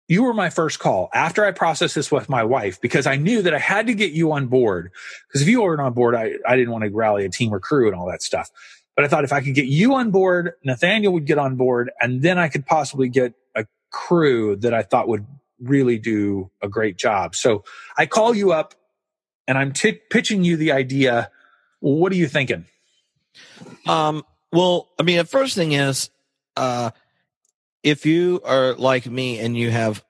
you were my first call after I processed this with my wife because I knew that I had to get you on board. Because if you weren't on board, I, I didn't want to rally a team or crew and all that stuff. But I thought if I could get you on board, Nathaniel would get on board, and then I could possibly get a crew that I thought would really do a great job. So I call you up and I'm t- pitching you the idea. What are you thinking? Um, well, I mean, the first thing is, uh, if you are like me and you have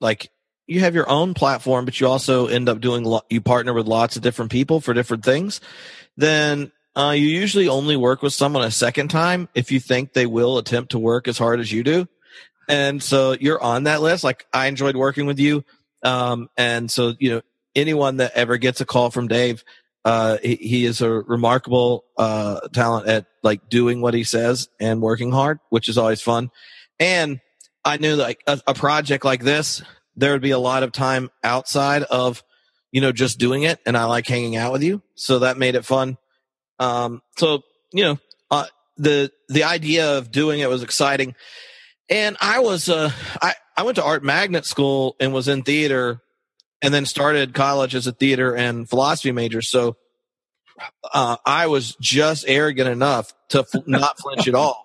like you have your own platform, but you also end up doing lo- you partner with lots of different people for different things, then uh, you usually only work with someone a second time if you think they will attempt to work as hard as you do. And so you're on that list. Like I enjoyed working with you. Um, and so, you know, anyone that ever gets a call from Dave, uh, he, he is a remarkable, uh, talent at like doing what he says and working hard, which is always fun. And I knew like a, a project like this, there would be a lot of time outside of, you know, just doing it. And I like hanging out with you. So that made it fun. Um, so, you know, uh, the, the idea of doing it was exciting. And I was, uh, I, I went to art magnet school and was in theater and then started college as a theater and philosophy major. So, uh, I was just arrogant enough to fl- not flinch at all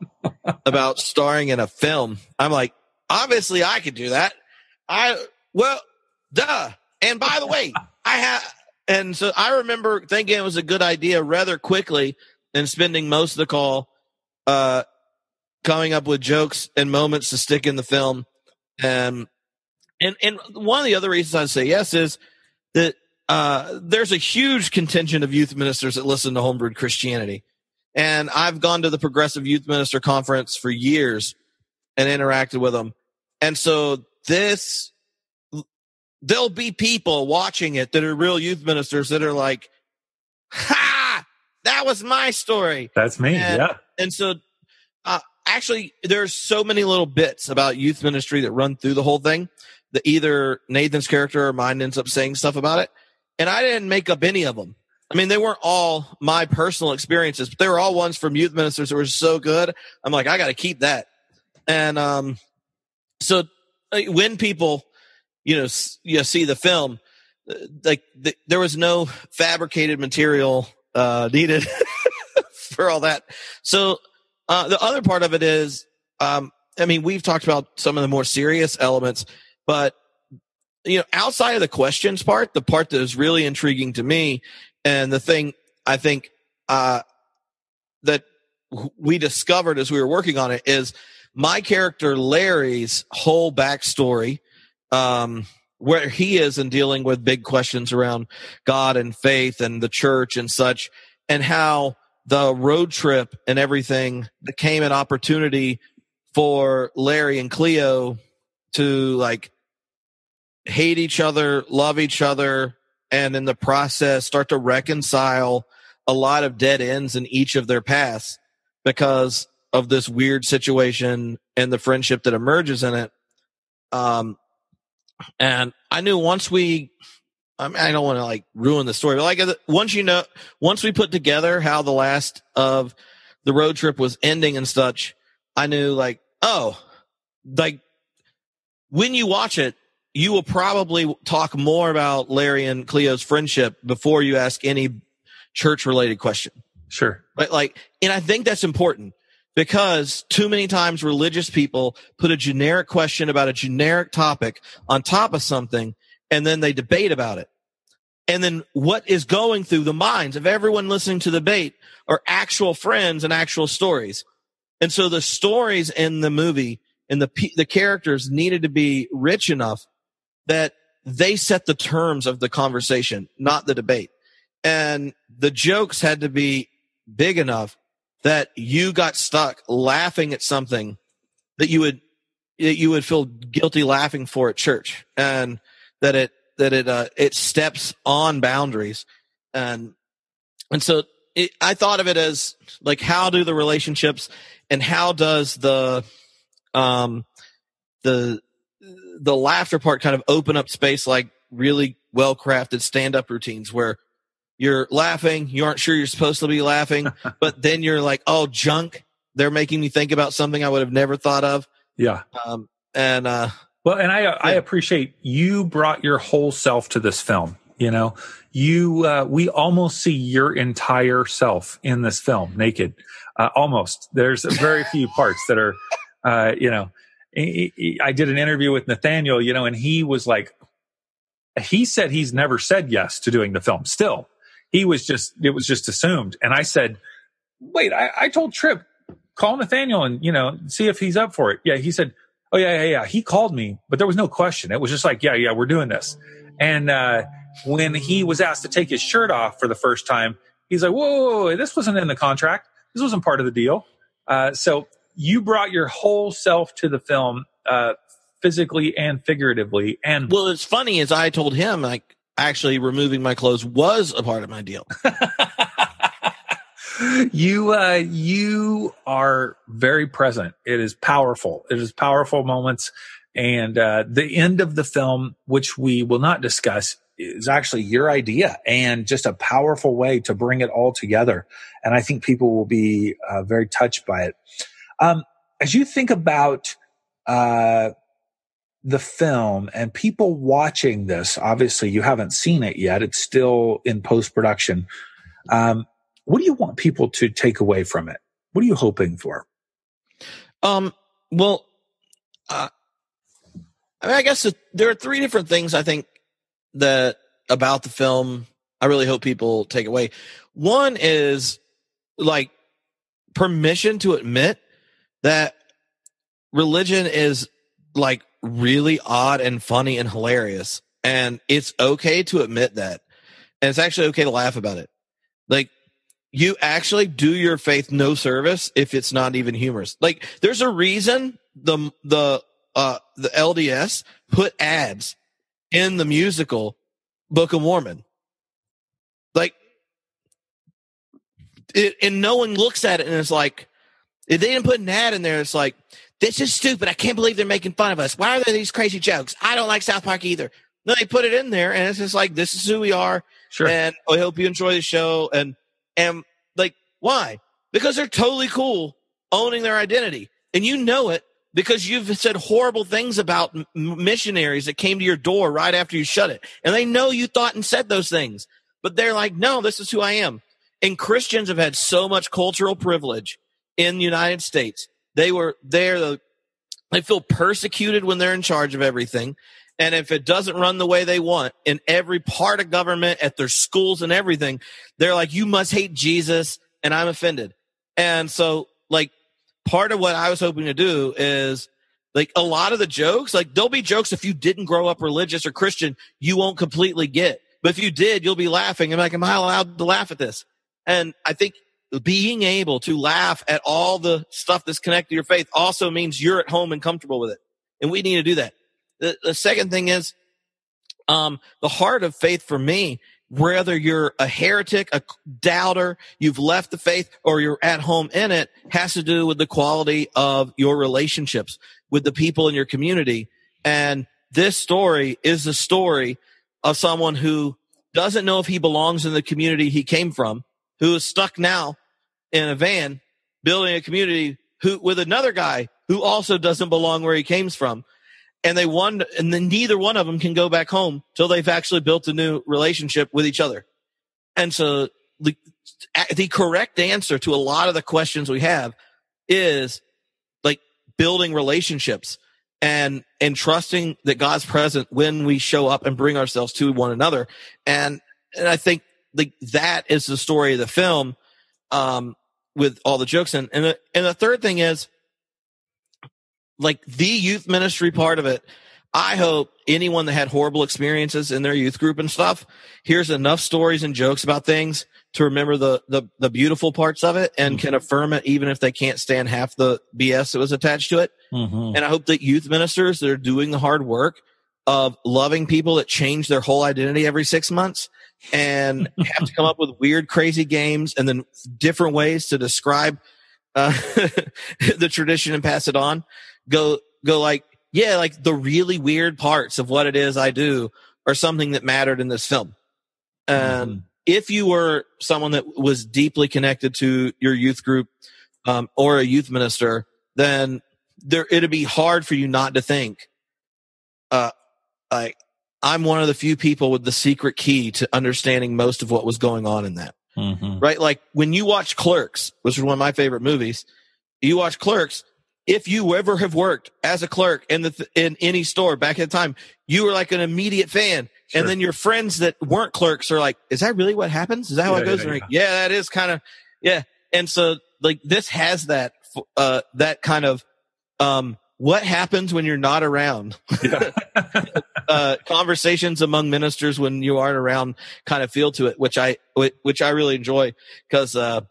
about starring in a film. I'm like, obviously I could do that. I, well, duh. And by the way, I have, and so I remember thinking it was a good idea rather quickly and spending most of the call, uh, coming up with jokes and moments to stick in the film. And, and, and one of the other reasons I say yes is that uh, there's a huge contingent of youth ministers that listen to homebrewed Christianity. And I've gone to the Progressive Youth Minister Conference for years and interacted with them. And so this, there'll be people watching it that are real youth ministers that are like, ha, that was my story. That's me. And, yeah. And so, actually, there's so many little bits about youth ministry that run through the whole thing that either Nathan's character or mine ends up saying stuff about it and I didn't make up any of them. I mean, they weren't all my personal experiences, but they were all ones from youth ministers that were so good. I'm like, I got to keep that. And um, so when people, you know, you see the film, uh, like the, there was no fabricated material uh, needed for all that. So uh, the other part of it is, um, I mean, we've talked about some of the more serious elements, but you know, outside of the questions part, the part that is really intriguing to me and the thing I think, uh, that we discovered as we were working on it is my character Larry's whole backstory, um, where he is in dealing with big questions around God and faith and the church and such, and how the road trip and everything became an opportunity for Larry and Cleo to like hate each other, love each other, and in the process start to reconcile a lot of dead ends in each of their paths because of this weird situation and the friendship that emerges in it. Um, and I knew once we, I, mean, I don't want to like ruin the story, but like once you know, once we put together how the last of the road trip was ending and such, I knew like, oh, like when you watch it, you will probably talk more about Larry and Cleo's friendship before you ask any church related question. Sure. But like, and I think that's important because too many times religious people put a generic question about a generic topic on top of something and then they debate about it. And then what is going through the minds of everyone listening to the debate are actual friends and actual stories. And so the stories in the movie and the, the characters needed to be rich enough that they set the terms of the conversation, not the debate. And the jokes had to be big enough that you got stuck laughing at something that you would that you would feel guilty laughing for at church and that it that it uh it steps on boundaries and and so it, I thought of it as like how do the relationships and how does the um the the laughter part kind of open up space like really well crafted stand up routines where you're laughing, you aren't sure you're supposed to be laughing, but then you're like, oh, junk. They're making me think about something I would have never thought of. Yeah. Um, and, uh, Well, and I I appreciate you brought your whole self to this film. You know, you uh, we almost see your entire self in this film, naked. Uh, almost. There's very few parts that are, uh, you know. I did an interview with Nathaniel, you know, and he was like, he said he's never said yes to doing the film. Still, he was just it was just assumed. And I said, wait, I, I told Tripp call Nathaniel and you know see if he's up for it. Yeah, he said, oh yeah, yeah, yeah. He called me, but there was no question. It was just like, yeah, yeah, we're doing this. And uh, when he was asked to take his shirt off for the first time, he's like, whoa, whoa, whoa this wasn't in the contract. This wasn't part of the deal. Uh, so you brought your whole self to the film, uh, physically and figuratively. And well, it's funny as I told him, like actually removing my clothes was a part of my deal. you uh you are very present. It is powerful. It is powerful moments. And uh the end of the film which we will not discuss is actually your idea and just a powerful way to bring it all together. And i think people will be uh, very touched by it. Um as you think about uh the film and people watching this obviously you haven't seen it yet. It's still in post production um what do you want people to take away from it? What are you hoping for? Um, well, uh, I mean, I guess there are three different things I think that about the film I really hope people take away. One is like permission to admit that religion is like really odd and funny and hilarious. And it's okay to admit that. And it's actually okay to laugh about it. Like you actually do your faith no service if it's not even humorous. Like there's a reason the the uh the LDS put ads in the musical Book of Mormon. Like it, and no one looks at it and it's like if they didn't put an ad in there, it's like this is stupid. I can't believe they're making fun of us. Why are there these crazy jokes? I don't like South Park either. No, they put it in there and it's just like this is who we are. Sure. And I hope you enjoy the show. And and like, why? Because they're totally cool owning their identity. And you know it because you've said horrible things about m- missionaries that came to your door right after you shut it. And they know you thought and said those things, but they're like, no, this is who I am. And Christians have had so much cultural privilege in the United States. They were there. The, they feel persecuted when they're in charge of everything. And if it doesn't run the way they want in every part of government, at their schools and everything, they're like, you must hate Jesus. And I'm offended. And so like part of what I was hoping to do is like a lot of the jokes, like there'll be jokes if you didn't grow up religious or Christian, you won't completely get. But if you did, you'll be laughing. I'm like, am I allowed to laugh at this? And I think being able to laugh at all the stuff that's connected to your faith also means you're at home and comfortable with it. And we need to do that. The, the second thing is, um, the heart of faith for me, whether you're a heretic, a doubter, you've left the faith, or you're at home in it, has to do with the quality of your relationships with the people in your community. And this story is the story of someone who doesn't know if he belongs in the community he came from, who is stuck now in a van building a community who with another guy who also doesn't belong where he came from and they won, and then neither one of them can go back home till they've actually built a new relationship with each other. And so the, the correct answer to a lot of the questions we have is like building relationships and and trusting that God's present when we show up and bring ourselves to one another. And and I think like that is the story of the film, um, with all the jokes. And and the, and the third thing is like the youth ministry part of it. I hope anyone that had horrible experiences in their youth group and stuff hears enough stories and jokes about things to remember the the, the beautiful parts of it and mm-hmm. can affirm it even if they can't stand half the BS that was attached to it. Mm-hmm. And I hope that youth ministers that are doing the hard work of loving people that change their whole identity every six months and have to come up with weird, crazy games and then different ways to describe uh, the tradition and pass it on go go like yeah like the really weird parts of what it is i do are something that mattered in this film and mm-hmm. if you were someone that was deeply connected to your youth group um, or a youth minister then there it'd be hard for you not to think uh, like I'm one of the few people with the secret key to understanding most of what was going on in that. Mhm. Right? Like when you watch Clerks, which is one of my favorite movies, you watch Clerks. If you ever have worked as a clerk in the in any store back at the time, you were like an immediate fan. Sure. And then your friends that weren't clerks are like, "Is that really what happens? Is that how Yeah, it goes?" yeah, like, yeah, that is kind of yeah. And so like this has that uh that kind of um what happens when you're not around Yeah. uh conversations among ministers when you aren't around kind of feel to it which i which i really enjoy because uh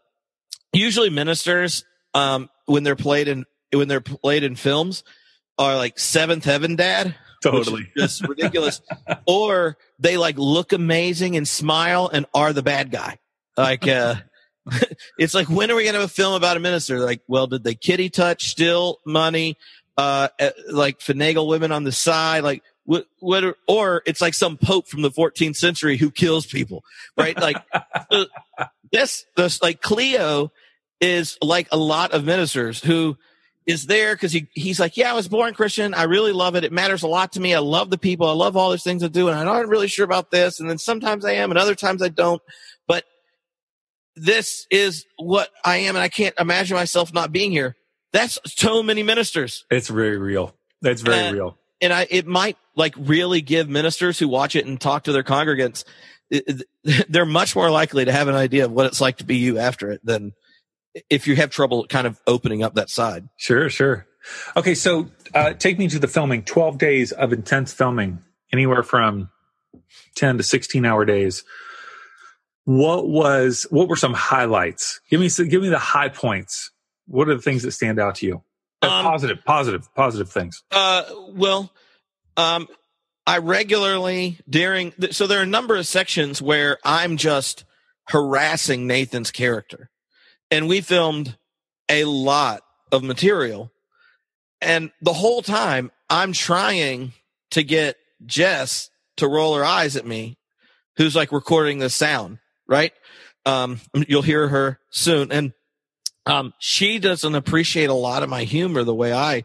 usually ministers um when they're played in when they're played in films are like seventh heaven dad? Totally. just ridiculous. Or they like look amazing and smile and are the bad guy. Like uh it's like when are we gonna have a film about a minister? Like well did they kitty touch steal money uh uh, like finagle women on the side? Like what what are, or it's like some pope from the 14th century who kills people right? Like uh, this this like cleo is like a lot of ministers who is there because he, he's like, yeah, I was born Christian. I really love it. It matters a lot to me. I love the people. I love all these things I do. And I'm not really sure about this. And then sometimes I am and other times I don't. But this is what I am. And I can't imagine myself not being here. That's so many ministers. It's very real. That's very Uh, real. And I, it might like really give ministers who watch it and talk to their congregants. it- it- they're much more likely to have an idea of what it's like to be you after it than if you have trouble kind of opening up that side. Sure, sure. Okay, so uh, take me to the filming. Twelve days of intense filming, anywhere from ten to sixteen hour days. What was? What were some highlights? Give me, some- give me the high points. What are the things that stand out to you? Uh, Um, positive, positive, positive things. Uh, well, um, I regularly during, so there are a number of sections where I'm just harassing Nathan's character. And we filmed a lot of material. And the whole time I'm trying to get Jess to roll her eyes at me, who's like recording the sound, right? Um, you'll hear her soon. And, um, she doesn't appreciate a lot of my humor the way I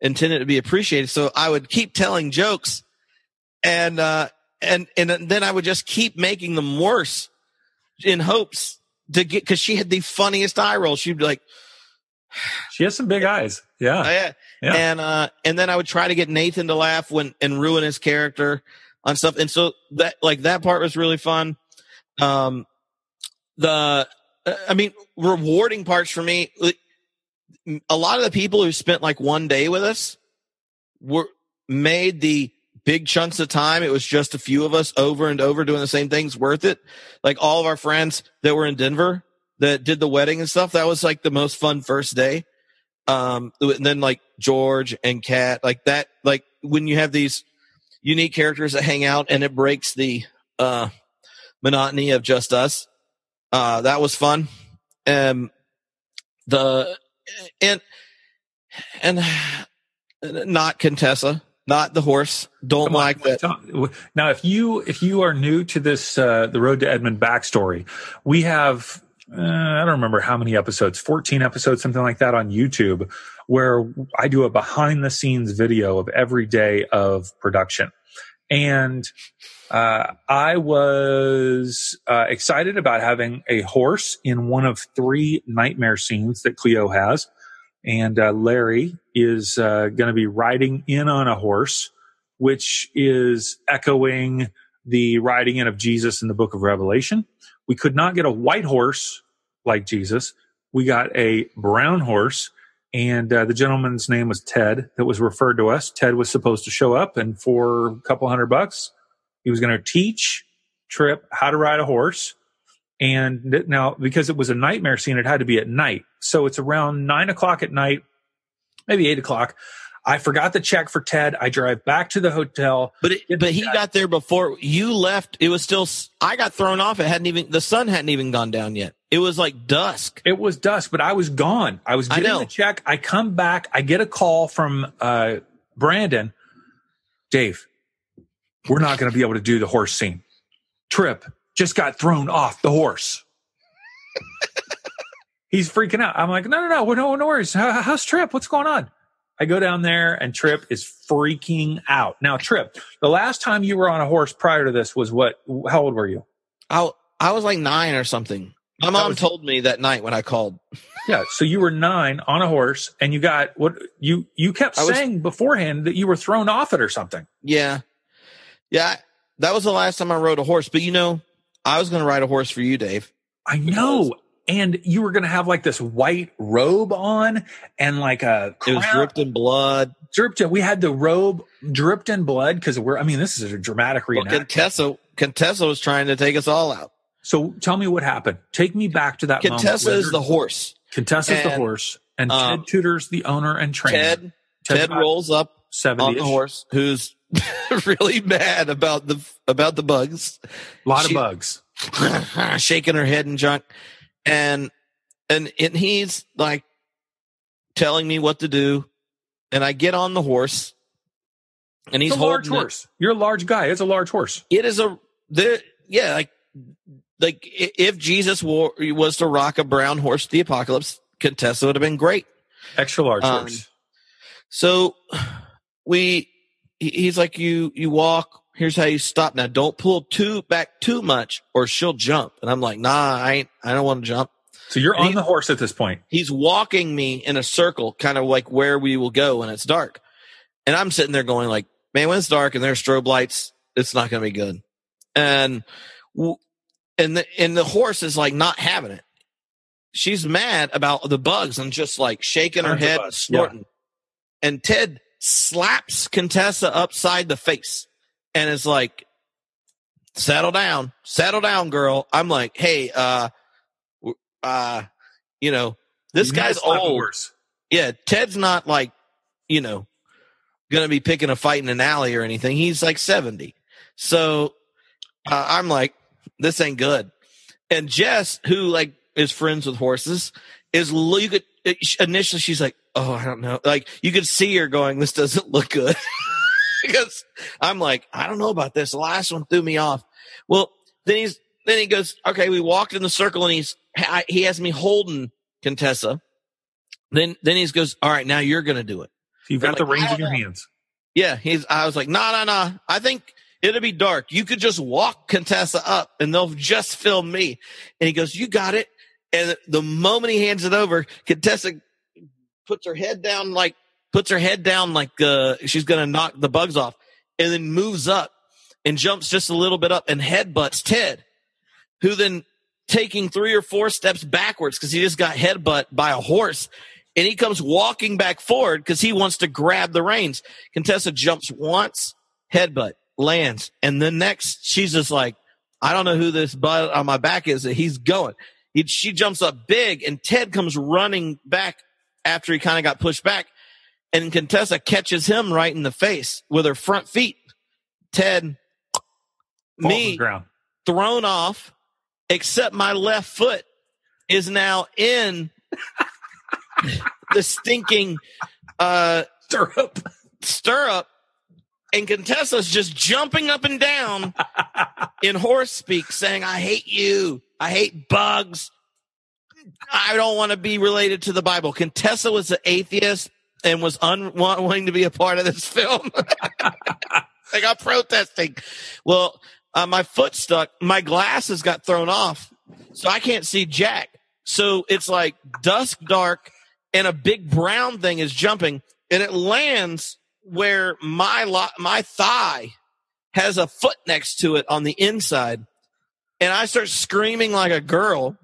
intended to be appreciated. So I would keep telling jokes and, uh, and, and then I would just keep making them worse in hopes to get, cause she had the funniest eye roll. She'd be like, She has some big eyes. Yeah, oh, yeah. Yeah. And, uh, and then I would try to get Nathan to laugh when, and ruin his character on stuff. And so that, like, that part was really fun. Um, the, I mean, rewarding parts for me, a lot of the people who spent like one day with us were made the big chunks of time. It was just a few of us over and over doing the same things worth it. Like all of our friends that were in Denver that did the wedding and stuff. That was like the most fun first day. Um, and then like George and Kat, like that, like when you have these unique characters that hang out and it breaks the, uh, monotony of just us. Uh, that was fun. Um, the, and, and not Contessa, not the horse. Don't Come on, like that. tell- Now, if you if you are new to this, uh, the Road to Edmond backstory, we have uh, I don't remember how many episodes, fourteen episodes, something like that, on YouTube, where I do a behind the scenes video of every day of production, and uh, I was uh, excited about having a horse in one of three nightmare scenes that Cleo has. And uh, Larry is uh, going to be riding in on a horse, which is echoing the riding in of Jesus in the book of Revelation. We could not get a white horse like Jesus. We got a brown horse, and uh, the gentleman's name was Ted that was referred to us. Ted was supposed to show up, and for a couple hundred bucks, he was going to teach Tripp how to ride a horse. And now, because it was a nightmare scene, it had to be at night. So it's around nine o'clock at night, maybe eight o'clock. I forgot the check for Ted. I drive back to the hotel. But it, but he got there before you left. It was still. I got thrown off. It hadn't even. The sun hadn't even gone down yet. It was like dusk. It was dusk, but I was gone. I was getting know. the check. I come back. I get a call from uh, Brandon. Dave, we're not going to be able to do the horse scene. Tripp just got thrown off the horse. He's freaking out. I'm like, no, no, no, no, no worries. How, how's Tripp? What's going on? I go down there and Tripp is freaking out. Now, Tripp, the last time you were on a horse prior to this was what? How old were you? I I was like nine or something. My mom was, told me that night when I called. Yeah, so you were nine on a horse, and you got what you you kept saying beforehand that you were thrown off it or something. Yeah, yeah, that was the last time I rode a horse. But you know, I was going to ride a horse for you, Dave. I know, and you were going to have like this white robe on and like a crown. it was dripped in blood. Dripped. In we had the robe dripped in blood because we're. I mean, this is a dramatic reenactment. Well, Contessa, Contessa was trying to take us all out. So tell me what happened. Take me back to that Contessa is the horse. Contessa is the horse. And um, Ted Tudor's the owner and trainer. Ted, Ted rolls up 70 on the horse who's really mad about the about the bugs. A lot she, of bugs. shaking her head and junk. And and and he's like telling me what to do. And I get on the horse and he's it's a large horse. It. You're a large guy. It's a large horse. It is a the yeah, like like if Jesus wore, was to rock a brown horse the apocalypse, Contessa would have been great. Extra large um, horse. So we, he's like, you, you walk. Here's how you stop. Now don't pull too back too much or she'll jump. And I'm like, nah, I ain't, I don't want to jump. So you're and on the horse at this point. He's walking me in a circle, kind of like where we will go when it's dark. And I'm sitting there going like, man, when it's dark and there's strobe lights, it's not going to be good. And and the and the horse is like not having it. She's mad about the bugs and just like shaking her head, and snorting. Yeah. And Ted slaps Contessa upside the face and it's like, "Settle down, settle down, girl." I'm like, "Hey, uh, uh, you know, this you guy's old. Yeah, Ted's not like, you know, going to be picking a fight in an alley or anything. He's like 70. So uh, I'm like, this ain't good. And Jess, who like is friends with horses, is you could initially she's like, oh, I don't know. Like you could see her going, this doesn't look good. because I'm like, I don't know about this. The last one threw me off. Well, then he's then he goes, okay, we walked in the circle and he's he has me holding Contessa. Then then he goes, all right, now you're gonna do it. So you've got like, the reins in your hands. Yeah, he's. I was like, no, no, no. I think It'll be dark. You could just walk Contessa up and they'll just film me. And he goes, you got it. And the moment he hands it over, Contessa puts her head down like, puts her head down like, uh, she's going to knock the bugs off and then moves up and jumps just a little bit up and headbutts Ted, who then taking three or four steps backwards because he just got headbutt by a horse and he comes walking back forward because he wants to grab the reins. Contessa jumps once, headbutt, lands. And the next, she's just like, I don't know who this butt on my back is that he's going. He, she jumps up big and Ted comes running back after he kind of got pushed back and Contessa catches him right in the face with her front feet. Ted, Falls me, thrown off, except my left foot is now in the stinking uh, stirrup. Stirrup and Contessa's just jumping up and down in horse speak, saying, I hate you. I hate bugs. I don't want to be related to the Bible. Contessa was an atheist and was unwilling to be a part of this film. they got protesting. Well, uh, my foot stuck. My glasses got thrown off, so I can't see Jack. So it's like dusk dark, and a big brown thing is jumping, and it lands where my lo- my thigh has a foot next to it on the inside, and I start screaming like a girl.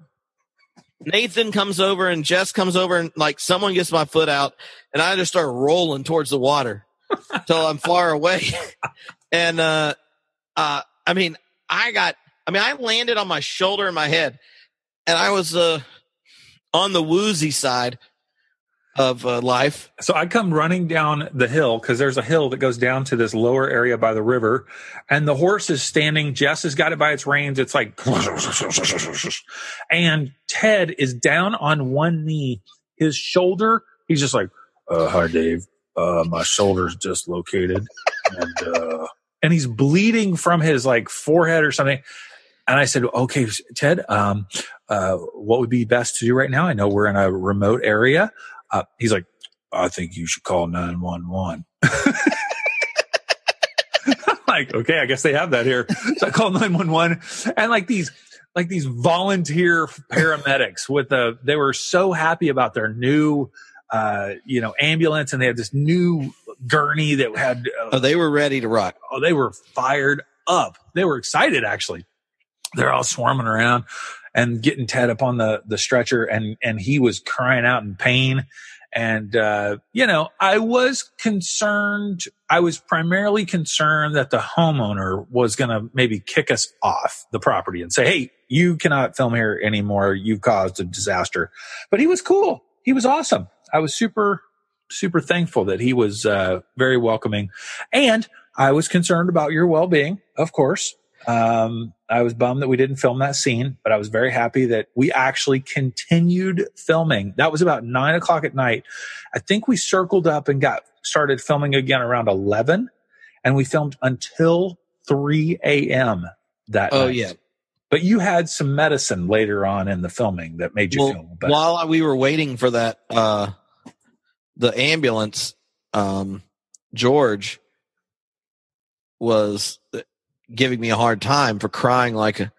Nathan comes over and Jess comes over and like someone gets my foot out, and I just start rolling towards the water till I'm far away. and uh, uh, I mean, I got, I mean, I landed on my shoulder and my head, and I was uh on the woozy side of uh, life. So I come running down the hill because there's a hill that goes down to this lower area by the river, and the horse is standing. Jess has got it by its reins. It's like, and Ted is down on one knee. His shoulder, he's just like, uh, "Hi, Dave. Uh, my shoulder's dislocated, and uh, and he's bleeding from his like forehead or something." And I said, "Okay, Ted, um, uh, what would be best to do right now? I know we're in a remote area." Uh, he's like, I think you should call 911. like, okay, I guess they have that here. So I call 911 and like these, like these volunteer paramedics with the, they were so happy about their new, uh, you know, ambulance and they had this new gurney that had, uh, Oh, they were ready to rock. oh, they were fired up. They were excited actually. They're all swarming around and getting Ted up on the, the stretcher and, and he was crying out in pain. And, uh, you know, I was concerned. I was primarily concerned that the homeowner was going to maybe kick us off the property and say, Hey, you cannot film here anymore. You've caused a disaster. But he was cool. He was awesome. I was super, super thankful that he was, uh, very welcoming. And I was concerned about your well being, of course. Um, I was bummed that we didn't film that scene, but I was very happy that we actually continued filming. That was about nine o'clock at night. I think we circled up and got started filming again around 11 and we filmed until 3 a.m. that Oh night. yeah. But you had some medicine later on in the filming that made you Well, feel better. while we were waiting for that, uh, the ambulance, um, George was giving me a hard time for crying like a.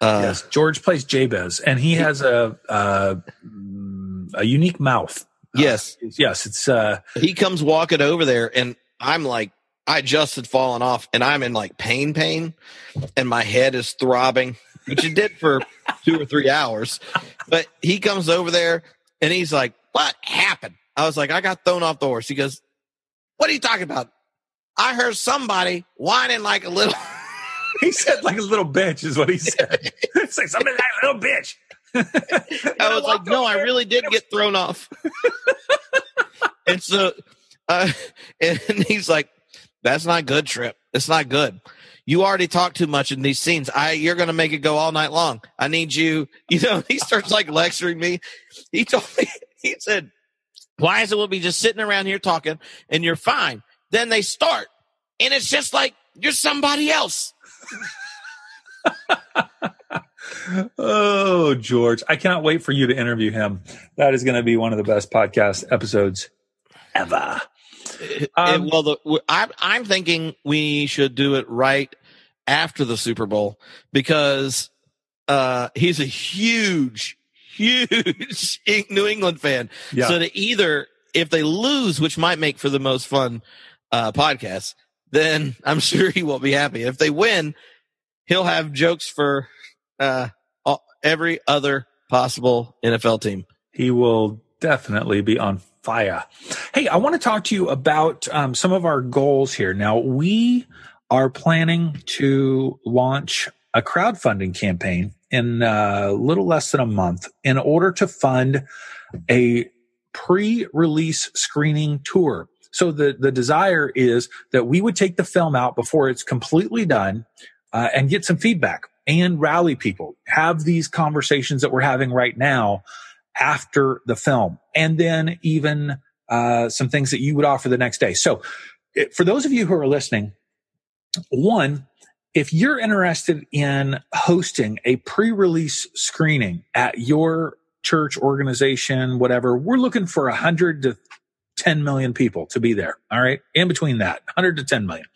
Uh, yes, George plays Jabez, and he has a a, mm, a unique mouth. Yes, Uh, yes, it's uh, he comes walking over there, and I'm like, I just had fallen off, and I'm in like pain, pain, and my head is throbbing, which it did for two or three hours. But he comes over there, and he's like, "What happened?" I was like, "I got thrown off the horse." He goes, "What are you talking about?" I heard somebody whining like a little. he said like a little bitch is what he said. it's like somebody like a little bitch. I was like, no, I really did get thrown off. and so, uh, and he's like, that's not good, Tripp. It's not good. You already talk too much in these scenes. I, you're going to make it go all night long. I need you. You know, he starts like lecturing me. He told me, he said, why is it we'll be just sitting around here talking and you're fine? Then they start and it's just like you're somebody else. oh, George, I cannot wait for you to interview him. That is going to be one of the best podcast episodes ever. Um, well, the, I'm, I'm thinking we should do it right after the Super Bowl because uh, he's a huge, huge New England fan. Yeah. So to either, if they lose, which might make for the most fun uh, podcast, then I'm sure he won't be happy. If they win, he'll have jokes for uh, all, every other possible NFL team. he will definitely be on fire. Hey, I want to talk to you about um, some of our goals here. Now, we are planning to launch a crowdfunding campaign in a little less than a month in order to fund a pre-release screening tour. So the, the desire is that we would take the film out before it's completely done uh, and get some feedback and rally people, have these conversations that we're having right now after the film, and then even uh, some things that you would offer the next day. So, it- for those of you who are listening, one, if you're interested in hosting a pre-release screening at your church organization, whatever, we're looking for 100 to 10 million people to be there. All right. In between that, 100 to 10 million.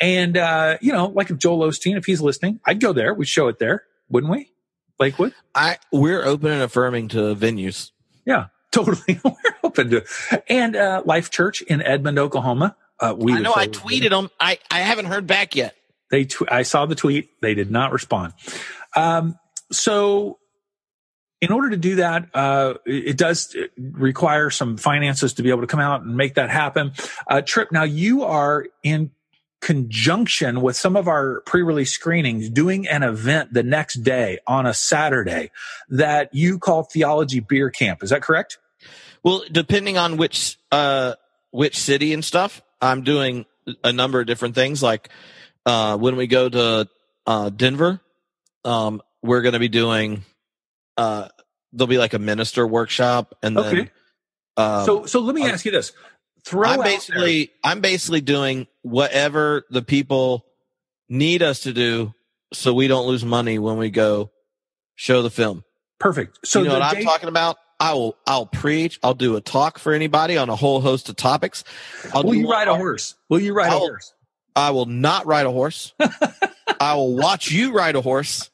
And, uh, you know, like if Joel Osteen, if he's listening, I'd go there. We'd show it there, wouldn't we? Lakewood? I we're open and affirming to venues. Yeah, totally. We're open to and uh, Life Church in Edmond, Oklahoma. Uh, we I know I tweeted them. I, I haven't heard back yet. They tw- I saw the tweet. They did not respond. Um, so, in order to do that, uh, it does require some finances to be able to come out and make that happen. Uh, Tripp, now you are in conjunction with some of our pre-release screenings doing an event the next day on a Saturday that you call Theology Beer Camp. Is that correct? Well, depending on which uh which city and stuff, I'm doing a number of different things. Like uh when we go to uh Denver, um we're gonna be doing uh there'll be like a minister workshop and then Okay. um, so, so let me ask you this: Throw I'm basically I'm basically doing whatever the people need us to do so we don't lose money when we go show the film. perfect. So you know what day- I'm talking about? I will I'll preach. I'll do a talk for anybody on a whole host of topics. I'll Will you ride a horse? Will you ride a I'll- horse? I will not ride a horse. I will watch you ride a horse.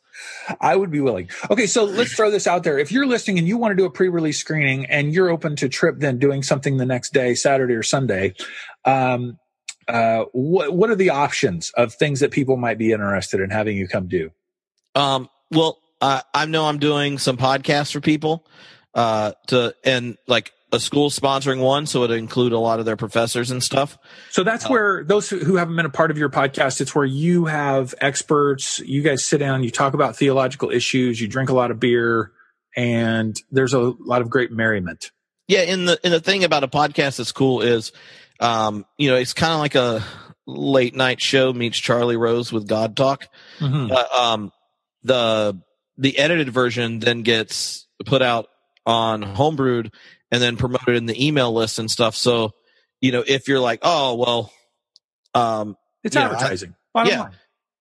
I would be willing. Okay, so let's throw this out there. If you're listening and you want to do a pre-release screening and you're open to Tripp then doing something the next day, Saturday or Sunday, um, uh, what what are the options of things that people might be interested in having you come do? Um, well, I I know I'm doing some podcasts for people, uh, to and like a school sponsoring one, so it include a lot of their professors and stuff. So that's Oh. where those who haven't been a part of your podcast, it's where you have experts. You guys sit down, you talk about theological issues, you drink a lot of beer, and there's a lot of great merriment. Yeah, and the and the thing about a podcast that's cool is, um, you know, it's kind of like a late night show meets Charlie Rose with God Talk. Mhm. Uh, um, the the edited version then gets put out on Homebrewed and then promoted in the email list and stuff. So, you know, if you're like, oh well, um, It's I- advertising. Bottom yeah. line.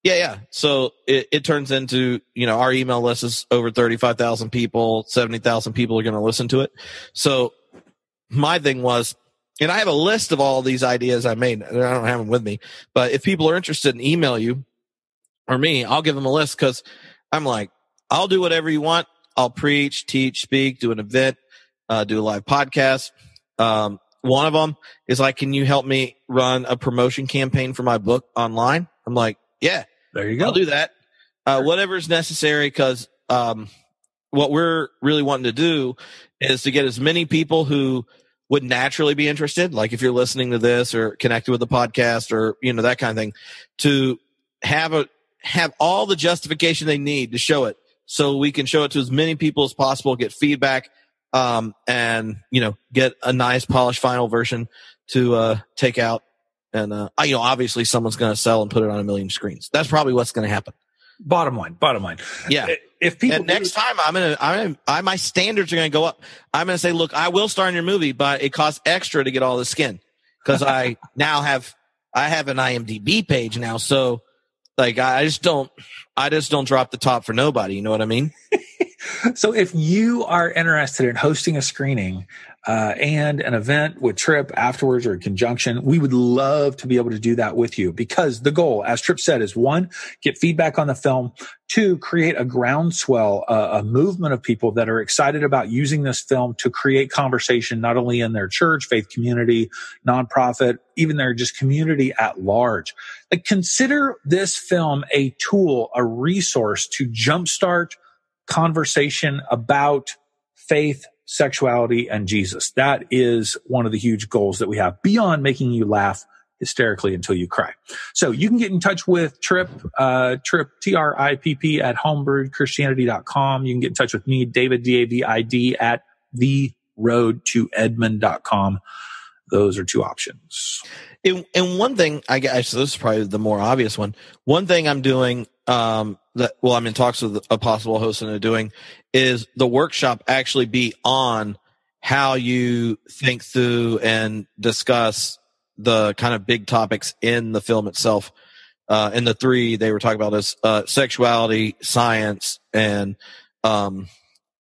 yeah, yeah. So it, it turns into, you know, our email list is over 35,000 people, 70,000 people are going to listen to it. So my thing was, and I have a list of all these ideas I made. I don't have them with me, but if people are interested in email you or me, I'll give them a list because I'm like, I'll do whatever you want. I'll preach, teach, speak, do an event, uh, do a live podcast. Um, one of them is like, can you help me run a promotion campaign for my book online? I'm like, yeah, There you go. I'll do that. Uh, whatever is necessary because um, what we're really wanting to do is to get as many people who would naturally be interested, like if you're listening to this or connected with the podcast or you know that kind of thing, to have a have all the justification they need to show it, so we can show it to as many people as possible, get feedback, um, and you know get a nice polished final version to uh, take out and uh, you know, obviously, someone's going to sell and put it on a million screens. That's probably what's going to happen. Bottom line. Bottom line. Yeah. If people and next time, I'm gonna, I'm gonna, I, my standards are going to go up. I'm going to say, look, I will star in your movie, but it costs extra to get all the skin because I now have, I have an IMDb page now, so like I just don't, I just don't drop the top for nobody. You know what I mean? So if you are interested in hosting a screening uh, and an event with Tripp afterwards or in conjunction, we would love to be able to do that with you because the goal, as Tripp said, is one, get feedback on the film. Two, create a groundswell, uh, a movement of people that are excited about using this film to create conversation, not only in their church, faith community, nonprofit, even their just community at large. Like consider this film a tool, a resource to jumpstart conversation about faith, sexuality, and Jesus. That is one of the huge goals that we have beyond making you laugh hysterically until you cry. So you can get in touch with Tripp, uh, Tripp, T-R-I-P-P at homebrewedchristianity.com. You can get in touch with me, David, D-A-V-I-D at the road to Edmond.com. Those are two options. And, and one thing I guess this is probably the more obvious one. One thing I'm doing, um, that well, I'm in talks with a possible host and doing is the workshop actually be on how you think through and discuss the kind of big topics in the film itself. Uh, and the three they were talking about is uh, sexuality, science, and um,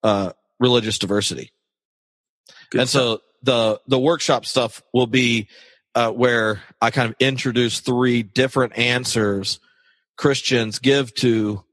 uh, religious diversity Good and so the the workshop stuff will be uh, where I kind of introduce three different answers Christians give to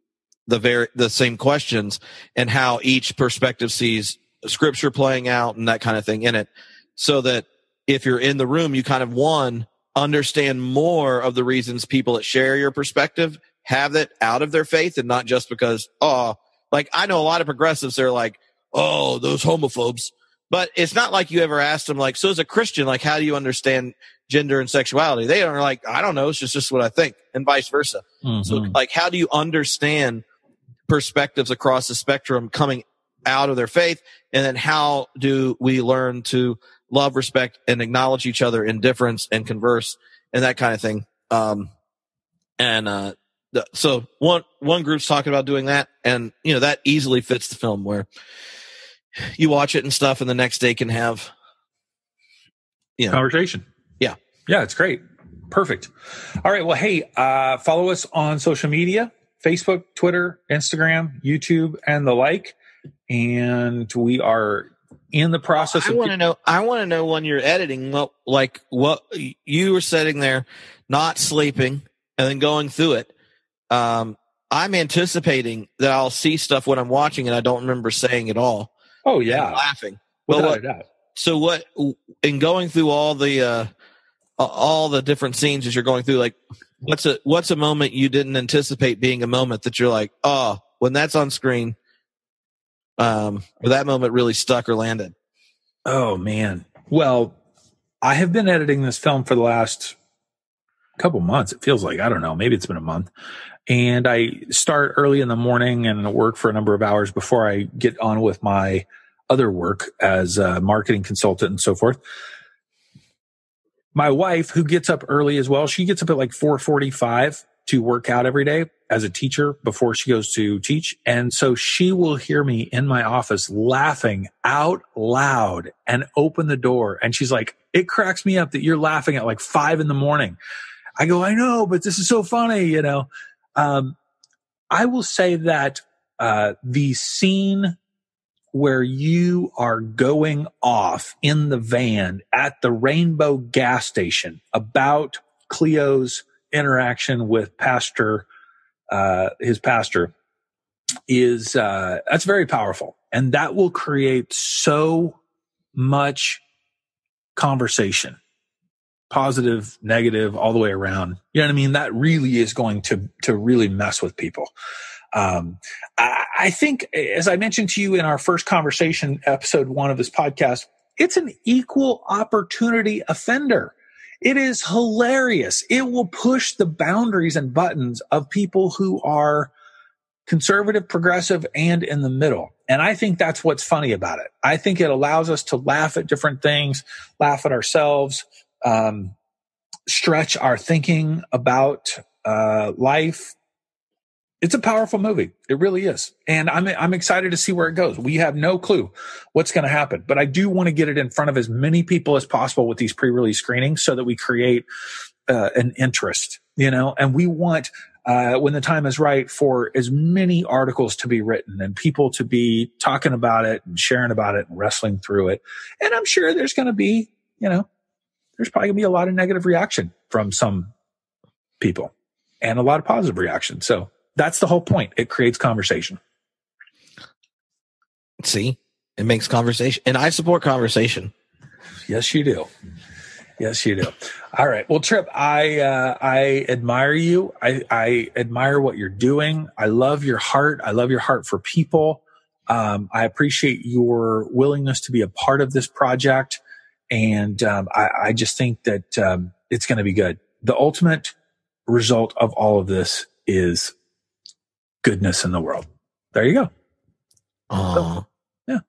the very the same questions and how each perspective sees scripture playing out and that kind of thing in it. So that if you're in the room you kind of one understand more of the reasons people that share your perspective have that out of their faith and not just because oh like I know a lot of progressives they're like oh those homophobes but it's not like you ever asked them like so as a christian like how do you understand gender and sexuality? They are like i don't know. It's just, just what i think and vice versa. So Mhm. like how do you understand perspectives across the spectrum coming out of their faith? And then how do we learn to love respect and acknowledge each other in difference and converse and that kind of thing? Um and uh the, so one one group's talking about doing that and you know that easily fits the film where you watch it and stuff and the next day can have you know conversation. Yeah. Yeah, it's great. Perfect. All right. Well, hey, uh, follow us on social media, Facebook, Twitter, Instagram, YouTube, and the like. And we are in the process I want to know. I want to know when you're editing. What, like, what you were sitting there, not sleeping, and then going through it. Um, I'm anticipating that I'll see stuff when I'm watching, and I don't remember saying it all. Oh and yeah laughing. Well, without what, so what? In going through all the uh, all the different scenes as you're going through, like, what's a what's a moment you didn't anticipate being a moment that you're like, oh, when that's on screen, um, or that moment really stuck or landed. Oh man. Well, I have been editing this film for the last couple months. It feels like I don't know. Maybe it's been a month. And I start early in the morning and work for a number of hours before I get on with my other work as a marketing consultant and so forth. My wife, who gets up early as well, she gets up at like 445 to work out every day as a teacher before she goes to teach. And so she will hear me in my office laughing out loud and open the door. And she's like, it cracks me up that you're laughing at like five in the morning. I go, I know, but this is so funny, you know. Um, I will say that uh, the scene where you are going off in the van at the Rainbow gas station about Cleo's interaction with Pastor, uh, his pastor, is uh, that's very powerful, and that will create so much conversation positive, negative, all the way around. You know what I mean? That really is going to to really mess with people. Um, I, I think, as I mentioned to you in our first conversation, episode one of this podcast, it's an equal opportunity offender. It is hilarious. It will push the boundaries and buttons of people who are conservative, progressive, and in the middle. And I think that's what's funny about it. I think it allows us to laugh at different things, laugh at ourselves, um, stretch our thinking about uh, life. It's a powerful movie. It really is, and I'm I'm excited to see where it goes. We have no clue what's going to happen, but I do want to get it in front of as many people as possible with these pre-release screenings, so that we create uh, an interest, you know. And we want uh, when the time is right for as many articles to be written and people to be talking about it and sharing about it and wrestling through it. And I'm sure there's going to be, you know, there's probably gonna be a lot of negative reaction from some people and a lot of positive reaction. So that's the whole point. It creates conversation. See, it makes conversation, and I support conversation. Yes, you do. Yes, you do. All right. Well, Tripp, I uh, I admire you. I, I admire what you're doing. I love your heart. I love your heart for people. Um, I appreciate your willingness to be a part of this project. And um, I, I, just think that um, it's going to be good. The ultimate result of all of this is goodness in the world. There you go. Aww. yeah.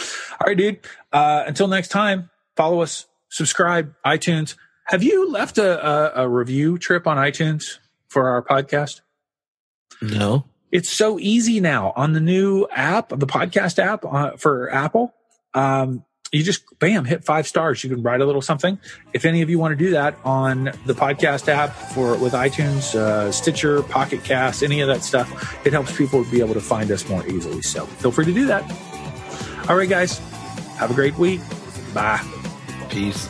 All right, dude. Uh, until next time, follow us, subscribe, iTunes. Have you left a, a, a review Tripp on iTunes for our podcast? No. It's so easy now on the new app, the podcast app uh, for Apple. Um, you just bam hit five stars. You can write a little something. If any of you want to do that on the podcast app for with itunes uh, stitcher pocket cast any of that stuff it helps people be able to find us more easily. So feel free to do that. All right guys. Have a great week. Bye. Peace.